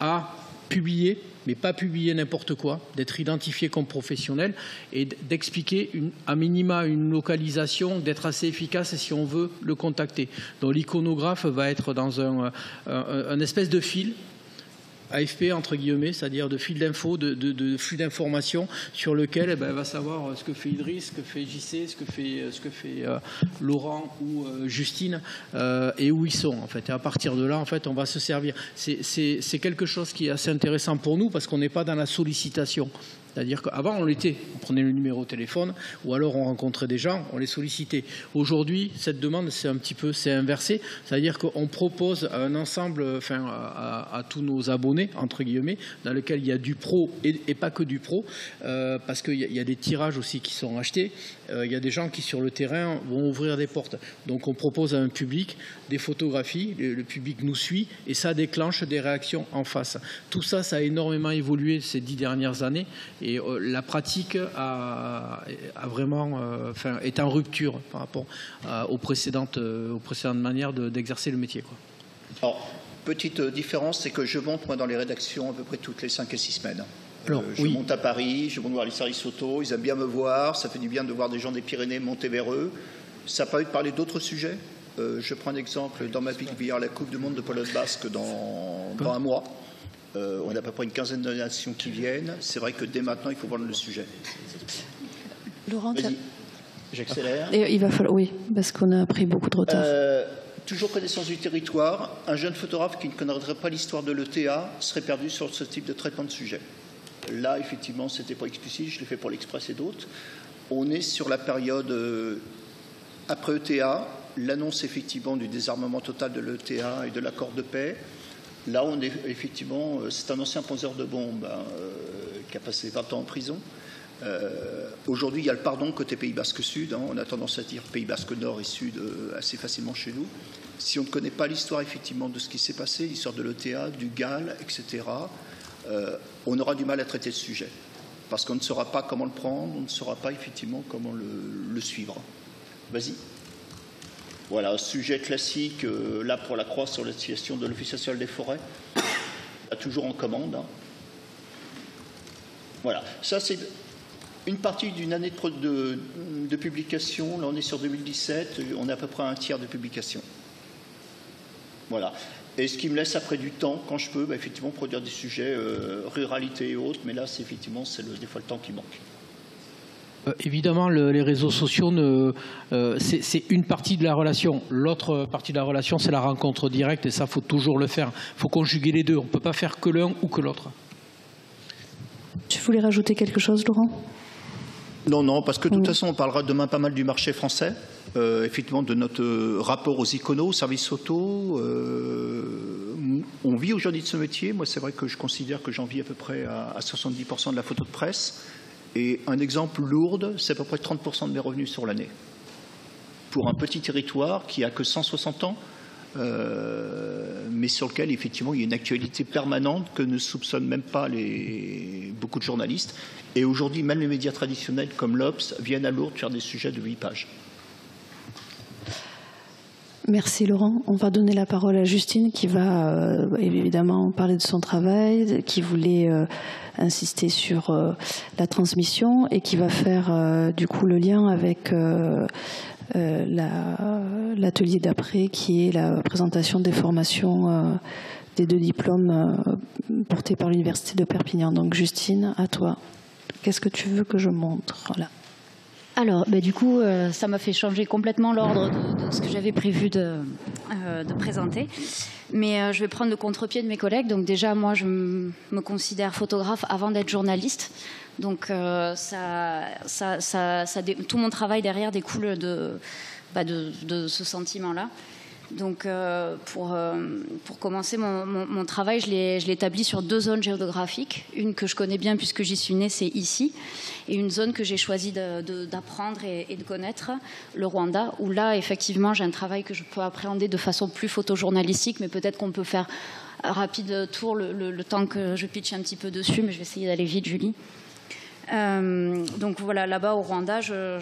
[SPEAKER 2] à publier mais pas publier n'importe quoi, d'être identifié comme professionnel et d'expliquer à minima une localisation, d'être assez efficace si on veut le contacter. Donc l'iconographe va être dans un, un espèce de fil AFP entre guillemets, c'est-à-dire de fil d'infos, de, flux d'informations sur lequel eh ben, elle va savoir ce que fait Idriss, ce que fait JC, ce que fait, ce que fait euh, Laurent ou euh, Justine euh, et où ils sont en fait. Et à partir de là, en fait, on va se servir. C'est quelque chose qui est assez intéressant pour nous parce qu'on n'est pas dans la sollicitation. C'est-à-dire qu'avant, on l'était. On prenait le numéro de téléphone ou alors on rencontrait des gens, on les sollicitait. Aujourd'hui, cette demande, c'est un petit peu, c'est inversé. C'est-à-dire qu'on propose un ensemble, enfin, à, tous nos abonnés, entre guillemets, dans lequel il y a du pro et, pas que du pro, euh, parce qu'il y, a des tirages aussi qui sont achetés. Euh, il y a des gens qui, sur le terrain, vont ouvrir des portes. Donc, on propose à un public des photographies, le, public nous suit et ça déclenche des réactions en face. Tout ça, ça a énormément évolué ces dix dernières années et euh, la pratique a, vraiment, euh, enfin, est en rupture par rapport aux, précédentes, aux précédentes manières d'exercer le métier. Quoi.
[SPEAKER 4] Alors, petite différence, c'est que je monte moi dans les rédactions à peu près toutes les cinq et six semaines. Alors, je monte à Paris, je monte voir les services auto, ils aiment bien me voir, ça fait du bien de voir des gens des Pyrénées monter vers eux. Ça permet de parler d'autres sujets. Euh, je prends un exemple, dans ma vie, il y la Coupe du Monde de pelote basque dans, dans un mois. Euh, on a à peu près une quinzaine de nations qui viennent. C'est vrai que dès maintenant, il faut voir le sujet.
[SPEAKER 1] Laurent,
[SPEAKER 4] j'accélère.
[SPEAKER 1] il va falloir, oui, parce qu'on a pris beaucoup de retard. Euh,
[SPEAKER 4] toujours connaissance du territoire. Un jeune photographe qui ne connaîtrait pas l'histoire de l'ETA serait perdu sur ce type de traitement de sujet. Là, effectivement, c'était pas explicite. Je l'ai fait pour l'Express et d'autres. On est sur la période euh, après ETA, l'annonce effectivement du désarmement total de l'ETA et de l'accord de paix. Là, on est effectivement, euh, c'est un ancien poseur de bombes hein, euh, qui a passé 20 ans en prison. Euh, aujourd'hui, il y a le pardon côté Pays Basque Sud. Hein. on a tendance à dire Pays Basque Nord et Sud assez facilement chez nous. Si on ne connaît pas l'histoire effectivement de ce qui s'est passé, l'histoire de l'ETA, du GAL, etc., on aura du mal à traiter ce sujet. Parce qu'on ne saura pas comment le prendre, on ne saura pas effectivement comment le suivre. Vas-y. Voilà, sujet classique, euh, là pour la croix sur la situation de l'Office social des forêts, toujours en commande. Hein. Voilà, ça c'est une partie d'une année de, publication. Là on est sur 2017, on est à peu près un tiers de publication. Voilà. Et ce qui me laisse après du temps, quand je peux, bah, effectivement, produire des sujets euh, ruralité et autres, mais là, c'est effectivement, c'est des fois le temps qui manque.
[SPEAKER 2] Euh, évidemment, les réseaux sociaux, euh, c'est une partie de la relation. L'autre partie de la relation, c'est la rencontre directe, et ça, faut toujours le faire. Il faut conjuguer les deux. On ne peut pas faire que l'un ou que l'autre.
[SPEAKER 1] Tu voulais rajouter quelque chose, Laurent?
[SPEAKER 4] Non, non, parce que de toute façon, on parlera demain pas mal du marché français, euh, effectivement, de notre rapport aux iconos, aux services auto. on vit aujourd'hui de ce métier. Moi, c'est vrai que je considère que j'en vis à peu près à 70% de la photo de presse. Et un exemple, Lourdes, c'est à peu près 30% de mes revenus sur l'année. Pour un petit territoire qui a que 160 ans, euh, mais sur lequel effectivement il y a une actualité permanente que ne soupçonnent même pas beaucoup de journalistes. Et aujourd'hui, même les médias traditionnels comme l'Obs viennent à Lourdes faire des sujets de 8 pages.
[SPEAKER 1] Merci Laurent. On va donner la parole à Justine qui va euh, évidemment parler de son travail, qui voulait euh, insister sur euh, la transmission et qui va faire du coup le lien avec l'atelier d'après qui est la présentation des formations des deux diplômes portés par l'Université de Perpignan. Donc Justine, à toi. Qu'est-ce que tu veux que je montre? Là
[SPEAKER 6] alors, bah, du coup, euh, ça m'a fait changer complètement l'ordre de, ce que j'avais prévu de, euh, présenter. Mais euh, je vais prendre le contre-pied de mes collègues. Donc déjà, moi, je me considère photographe avant d'être journaliste. Donc, tout mon travail derrière découle de, bah, de, ce sentiment-là. Donc, euh, pour, pour, commencer mon, travail, je l'ai sur deux zones géographiques. Une que je connais bien puisque j'y suis née, c'est ici. Et une zone que j'ai choisi d'apprendre et, de connaître, le Rwanda, où là, effectivement, j'ai un travail que je peux appréhender de façon plus photojournalistique, mais peut-être qu'on peut faire rapide tour le, temps que je pitch un petit peu dessus, mais je vais essayer d'aller vite, Julie. Euh, donc voilà, là-bas au Rwanda, je,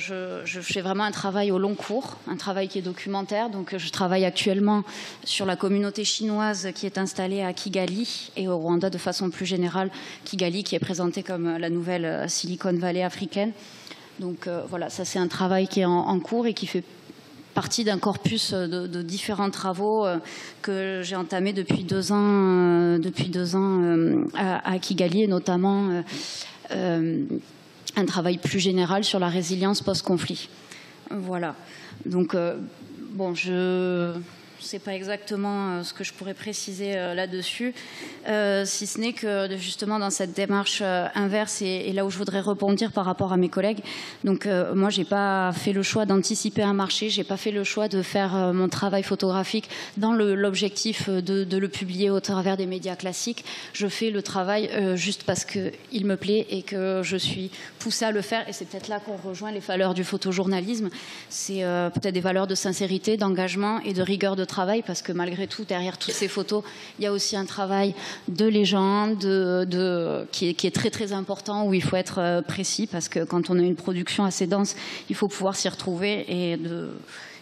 [SPEAKER 6] fais vraiment un travail au long cours, un travail qui est documentaire. Donc je travaille actuellement sur la communauté chinoise qui est installée à Kigali et au Rwanda de façon plus générale, Kigali qui est présentée comme la nouvelle Silicon Valley africaine. Donc euh, voilà, ça c'est un travail qui est en cours et qui fait partie d'un corpus de, différents travaux euh, que j'ai entamé depuis deux ans, euh, depuis deux ans euh, à, Kigali, et notamment un travail plus général sur la résilience post-conflit. Voilà. Donc, bon, je je ne sais pas exactement euh, ce que je pourrais préciser euh, là-dessus, euh, si ce n'est que justement dans cette démarche inverse et, là où je voudrais rebondir par rapport à mes collègues. Donc moi, j'ai pas fait le choix d'anticiper un marché, j'ai pas fait le choix de faire mon travail photographique dans l'objectif de, le publier au travers des médias classiques. Je fais le travail juste parce qu'il me plaît et que je suis poussée à le faire. Et c'est peut-être là qu'on rejoint les valeurs du photojournalisme. C'est peut-être des valeurs de sincérité, d'engagement et de rigueur de travail parce que malgré tout, derrière toutes ces photos, il y a aussi un travail de légende de, qui, est, très très important où il faut être euh, précis parce que quand on a une production assez dense, il faut pouvoir s'y retrouver et de,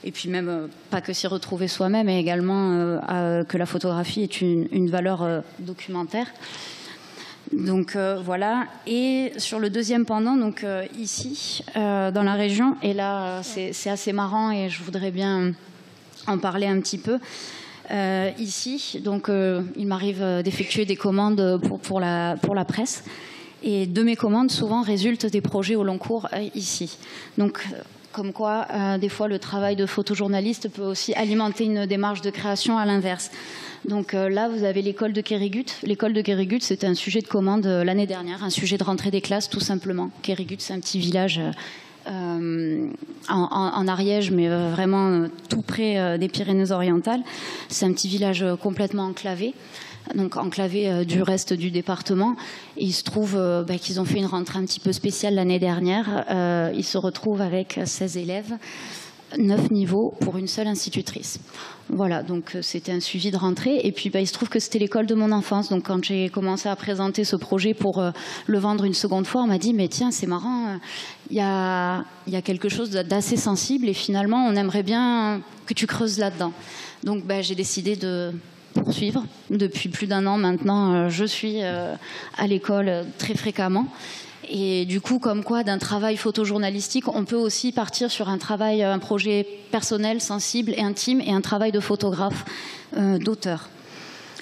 [SPEAKER 6] et puis même euh, pas que s'y retrouver soi-même, mais également euh, que la photographie est une, valeur documentaire. Donc voilà. Et sur le deuxième pendant, donc ici dans la région, et là c'est assez marrant et je voudrais bien en parler un petit peu. Euh, ici, donc euh, il m'arrive euh, d'effectuer des commandes pour, pour, la, pour la presse. Et de mes commandes, souvent résultent des projets au long cours ici. Donc, comme quoi, des fois, le travail de photojournaliste peut aussi alimenter une démarche de création à l'inverse. Donc là, vous avez l'école de Kérigut. L'école de Kérigut, c'était un sujet de commande l'année dernière, un sujet de rentrée des classes, tout simplement. Kérigut, c'est un petit village euh, en, Ariège, mais euh, vraiment euh, tout près des Pyrénées-Orientales. C'est un petit village complètement enclavé donc enclavé du reste du département. il se trouve bah, qu'ils ont fait une rentrée un petit peu spéciale l'année dernière. ils se retrouvent avec 16 élèves, 9 niveaux pour une seule institutrice. Voilà, donc euh, c'était un suivi de rentrée. Et puis bah, il se trouve que c'était l'école de mon enfance. Donc quand j'ai commencé à présenter ce projet pour euh, le vendre une seconde fois, on m'a dit mais tiens c'est marrant, euh, il y, a, quelque chose d'assez sensible et finalement on aimerait bien que tu creuses là-dedans. Donc bah, j'ai décidé de poursuivre. Depuis plus d'un an maintenant, je suis à l'école très fréquemment. Et du coup, comme quoi, d'un travail photojournalistique, on peut aussi partir sur un travail, un projet personnel, sensible et intime, et un travail de photographe, euh, d'auteur.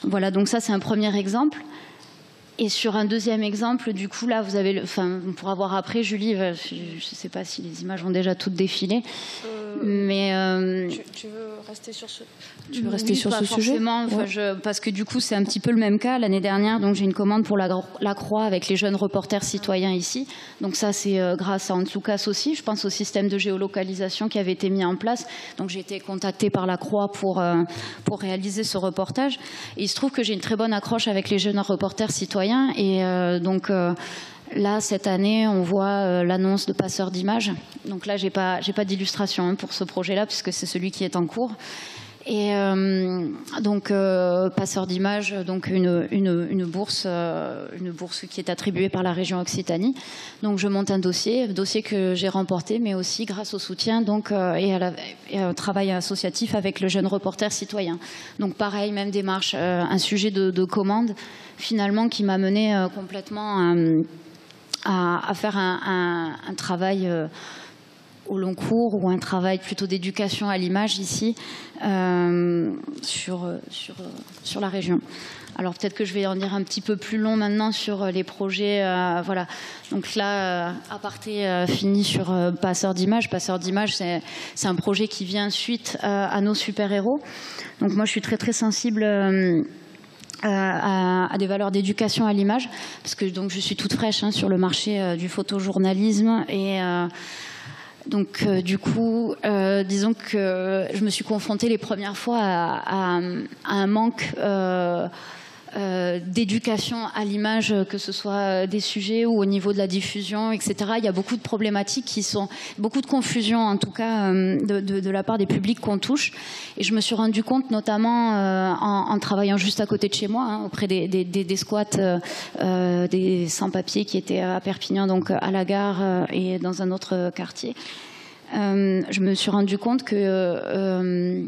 [SPEAKER 6] Voilà, donc ça c'est un premier exemple. Et sur un deuxième exemple, du coup, là, vous avez, le, enfin, on pourra voir après, Julie, euh, je ne sais pas si les images ont déjà toutes défilé, euh, mais...
[SPEAKER 1] Euh, tu, veux rester sur ce,
[SPEAKER 6] tu veux rester sur ce sujet Parce que du coup, c'est un petit peu le même cas. L'année dernière, donc j'ai une commande pour la, la, Croix avec les jeunes reporters citoyens ici. Donc ça, c'est grâce à Antsoukas aussi. Je pense au système de géolocalisation qui avait été mis en place. Donc j'ai été contactée par la Croix pour, pour réaliser ce reportage. Et il se trouve que j'ai une très bonne accroche avec les jeunes reporters citoyens et euh, donc euh, là, cette année, on voit euh, l'annonce de passeur d'images. Donc là, j'ai pas, j'ai pas d'illustration hein, pour ce projet-là puisque c'est celui qui est en cours. Et donc passeur d'images, donc une, une, bourse, une bourse qui est attribuée par la région Occitanie. Donc je monte un dossier, dossier que j'ai remporté, mais aussi grâce au soutien donc et, à un travail associatif avec le jeune reporter citoyen. Donc pareil, même démarche, un sujet de, de commande finalement qui m'a mené euh, complètement euh, à, faire un, travail euh, au long cours ou un travail plutôt d'éducation à l'image ici sur, sur, sur la région. Alors peut-être que je vais en dire un petit peu plus long maintenant sur les projets. voilà. Donc là, aparté fini sur Passeur d'image. Passeur d'image, c'est un projet qui vient suite à nos super-héros. Donc moi, je suis très très sensible euh, à, des valeurs d'éducation à l'image, parce que donc je suis toute fraîche hein, sur le marché euh, du photojournalisme et euh, Donc du coup, disons que je me suis confrontée les premières fois à, un manque euh, d'éducation à l'image, que ce soit des sujets ou au niveau de la diffusion, etc. Il y a beaucoup de problématiques qui sont, beaucoup de confusion en tout cas euh, de, la part des publics qu'on touche. Et je me suis rendu compte, notamment euh, en, travaillant juste à côté de chez moi, hein, auprès des, des squats, des sans-papiers qui étaient à Perpignan, donc à la gare et dans un autre quartier. je me suis rendu compte que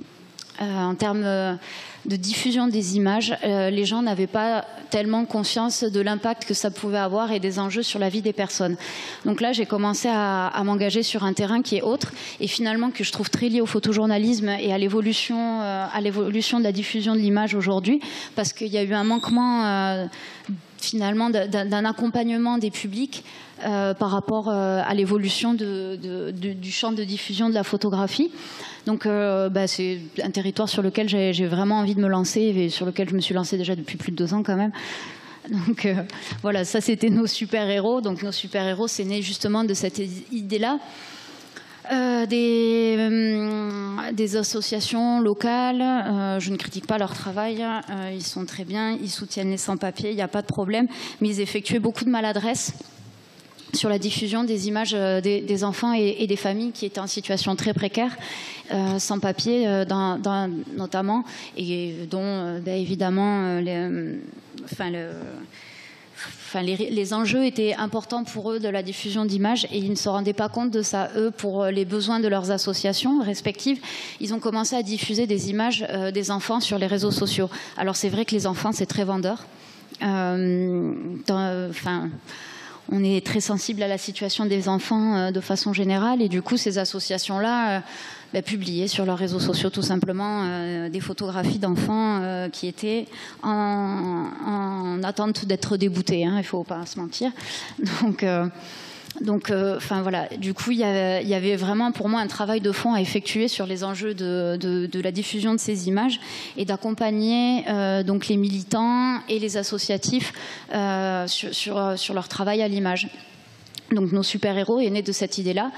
[SPEAKER 6] en termes de diffusion des images, euh, les gens n'avaient pas tellement conscience de l'impact que ça pouvait avoir et des enjeux sur la vie des personnes. Donc là, j'ai commencé à, m'engager sur un terrain qui est autre et finalement que je trouve très lié au photojournalisme et à l'évolution, euh, à l'évolution de la diffusion de l'image aujourd'hui, parce qu'il y a eu un manquement euh, finalement d'un accompagnement des publics par rapport à l'évolution du champ de diffusion de la photographie. Donc euh, bah, c'est un territoire sur lequel j'ai vraiment envie de me lancer et sur lequel je me suis lancée déjà depuis plus de deux ans quand même. Donc euh, voilà, ça c'était nos super-héros. Donc nos super-héros, c'est né justement de cette idée-là. Euh, des, des, associations locales, je ne critique pas leur travail, ils sont très bien, ils soutiennent les sans-papiers, il n'y a pas de problème, mais ils effectuaient beaucoup de maladresses sur la diffusion des images euh, des, enfants et, des familles qui étaient en situation très précaire, euh, sans papier euh, notamment, et dont ben, évidemment les, enfin, les, enjeux étaient importants pour eux de la diffusion d'images et ils ne se rendaient pas compte de ça, eux, pour les besoins de leurs associations respectives. Ils ont commencé à diffuser des images des enfants sur les réseaux sociaux. Alors c'est vrai que les enfants, c'est très vendeur. Enfin on est très sensible à la situation des enfants euh, de façon générale et du coup ces associations-là euh, bah, publiaient sur leurs réseaux sociaux tout simplement euh, des photographies d'enfants qui étaient en, attente d'être déboutés, hein, il ne faut pas se mentir. Donc donc, euh, enfin voilà. Du coup, il y, avait, vraiment pour moi un travail de fond à effectuer sur les enjeux de, la diffusion de ces images et d'accompagner euh, donc les militants et les associatifs euh, sur, leur travail à l'image. Donc nos super-héros est né de cette idée-là.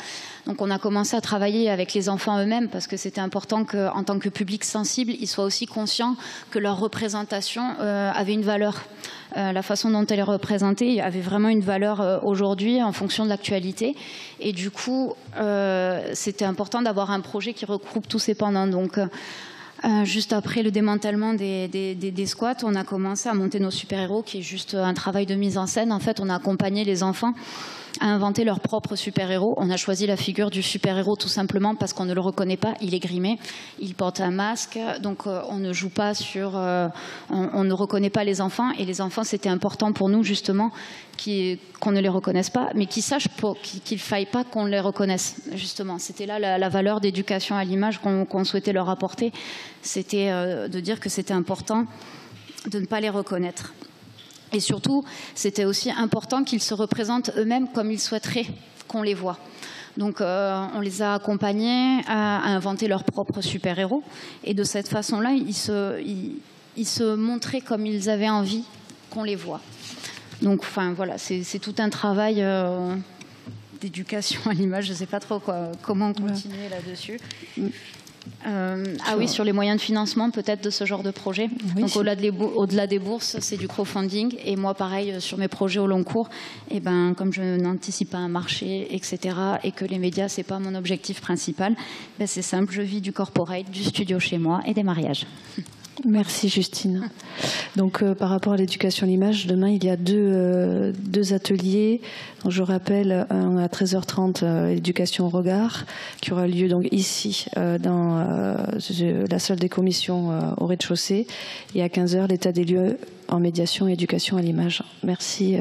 [SPEAKER 6] Donc on a commencé à travailler avec les enfants eux-mêmes parce que c'était important qu'en tant que public sensible, ils soient aussi conscients que leur représentation avait une valeur. Euh, la façon dont elle est représentée avait vraiment une valeur euh, aujourd'hui en fonction de l'actualité. Et du coup, euh, c'était important d'avoir un projet qui regroupe tous ces pendants. Donc, juste après le démantèlement des, squats, on a commencé à monter nos super-héros, qui est juste un travail de mise en scène. En fait, on a accompagné les enfants à inventer leur propre super-héros. On a choisi la figure du super-héros tout simplement parce qu'on ne le reconnaît pas. Il est grimé, il porte un masque, donc euh, on ne joue pas sur, euh, on, ne reconnaît pas les enfants. Et les enfants, c'était important pour nous justement qu'on ne les reconnaisse pas, mais qu'ils sachent qu'il faille pas qu'on les reconnaisse. Justement, c'était là la, valeur d'éducation à l'image qu'on souhaitait leur apporter. C'était euh, de dire que c'était important de ne pas les reconnaître. Et surtout, c'était aussi important qu'ils se représentent eux-mêmes comme ils souhaiteraient qu'on les voit. Donc euh, on les a accompagnés à, inventer leurs propres super-héros. Et de cette façon-là, ils se, ils, se, montraient comme ils avaient envie qu'on les voit. Donc enfin voilà, c'est tout un travail euh, d'éducation à l'image. Je ne sais pas trop quoi, comment continuer là-dessus. Euh, ah oui, sur les moyens de financement peut-être de ce genre de projet. Donc au-delà, des bourses, c'est du crowdfunding. Et moi, pareil, euh, sur mes projets au long cours, et eh ben, comme je n'anticipe pas un marché, etc., et que les médias, c'est pas mon objectif principal, ben, c'est simple, je vis du corporate, du studio chez moi et des mariages.
[SPEAKER 1] Merci Justine. Donc euh, par rapport à l'éducation à l'image, demain il y a deux, euh, deux ateliers. je rappelle un à 13h30 euh, éducation au regard qui aura lieu donc ici dans la salle des commissions au rez-de-chaussée et à 15h l'état des lieux en médiation et éducation à l'image. Merci.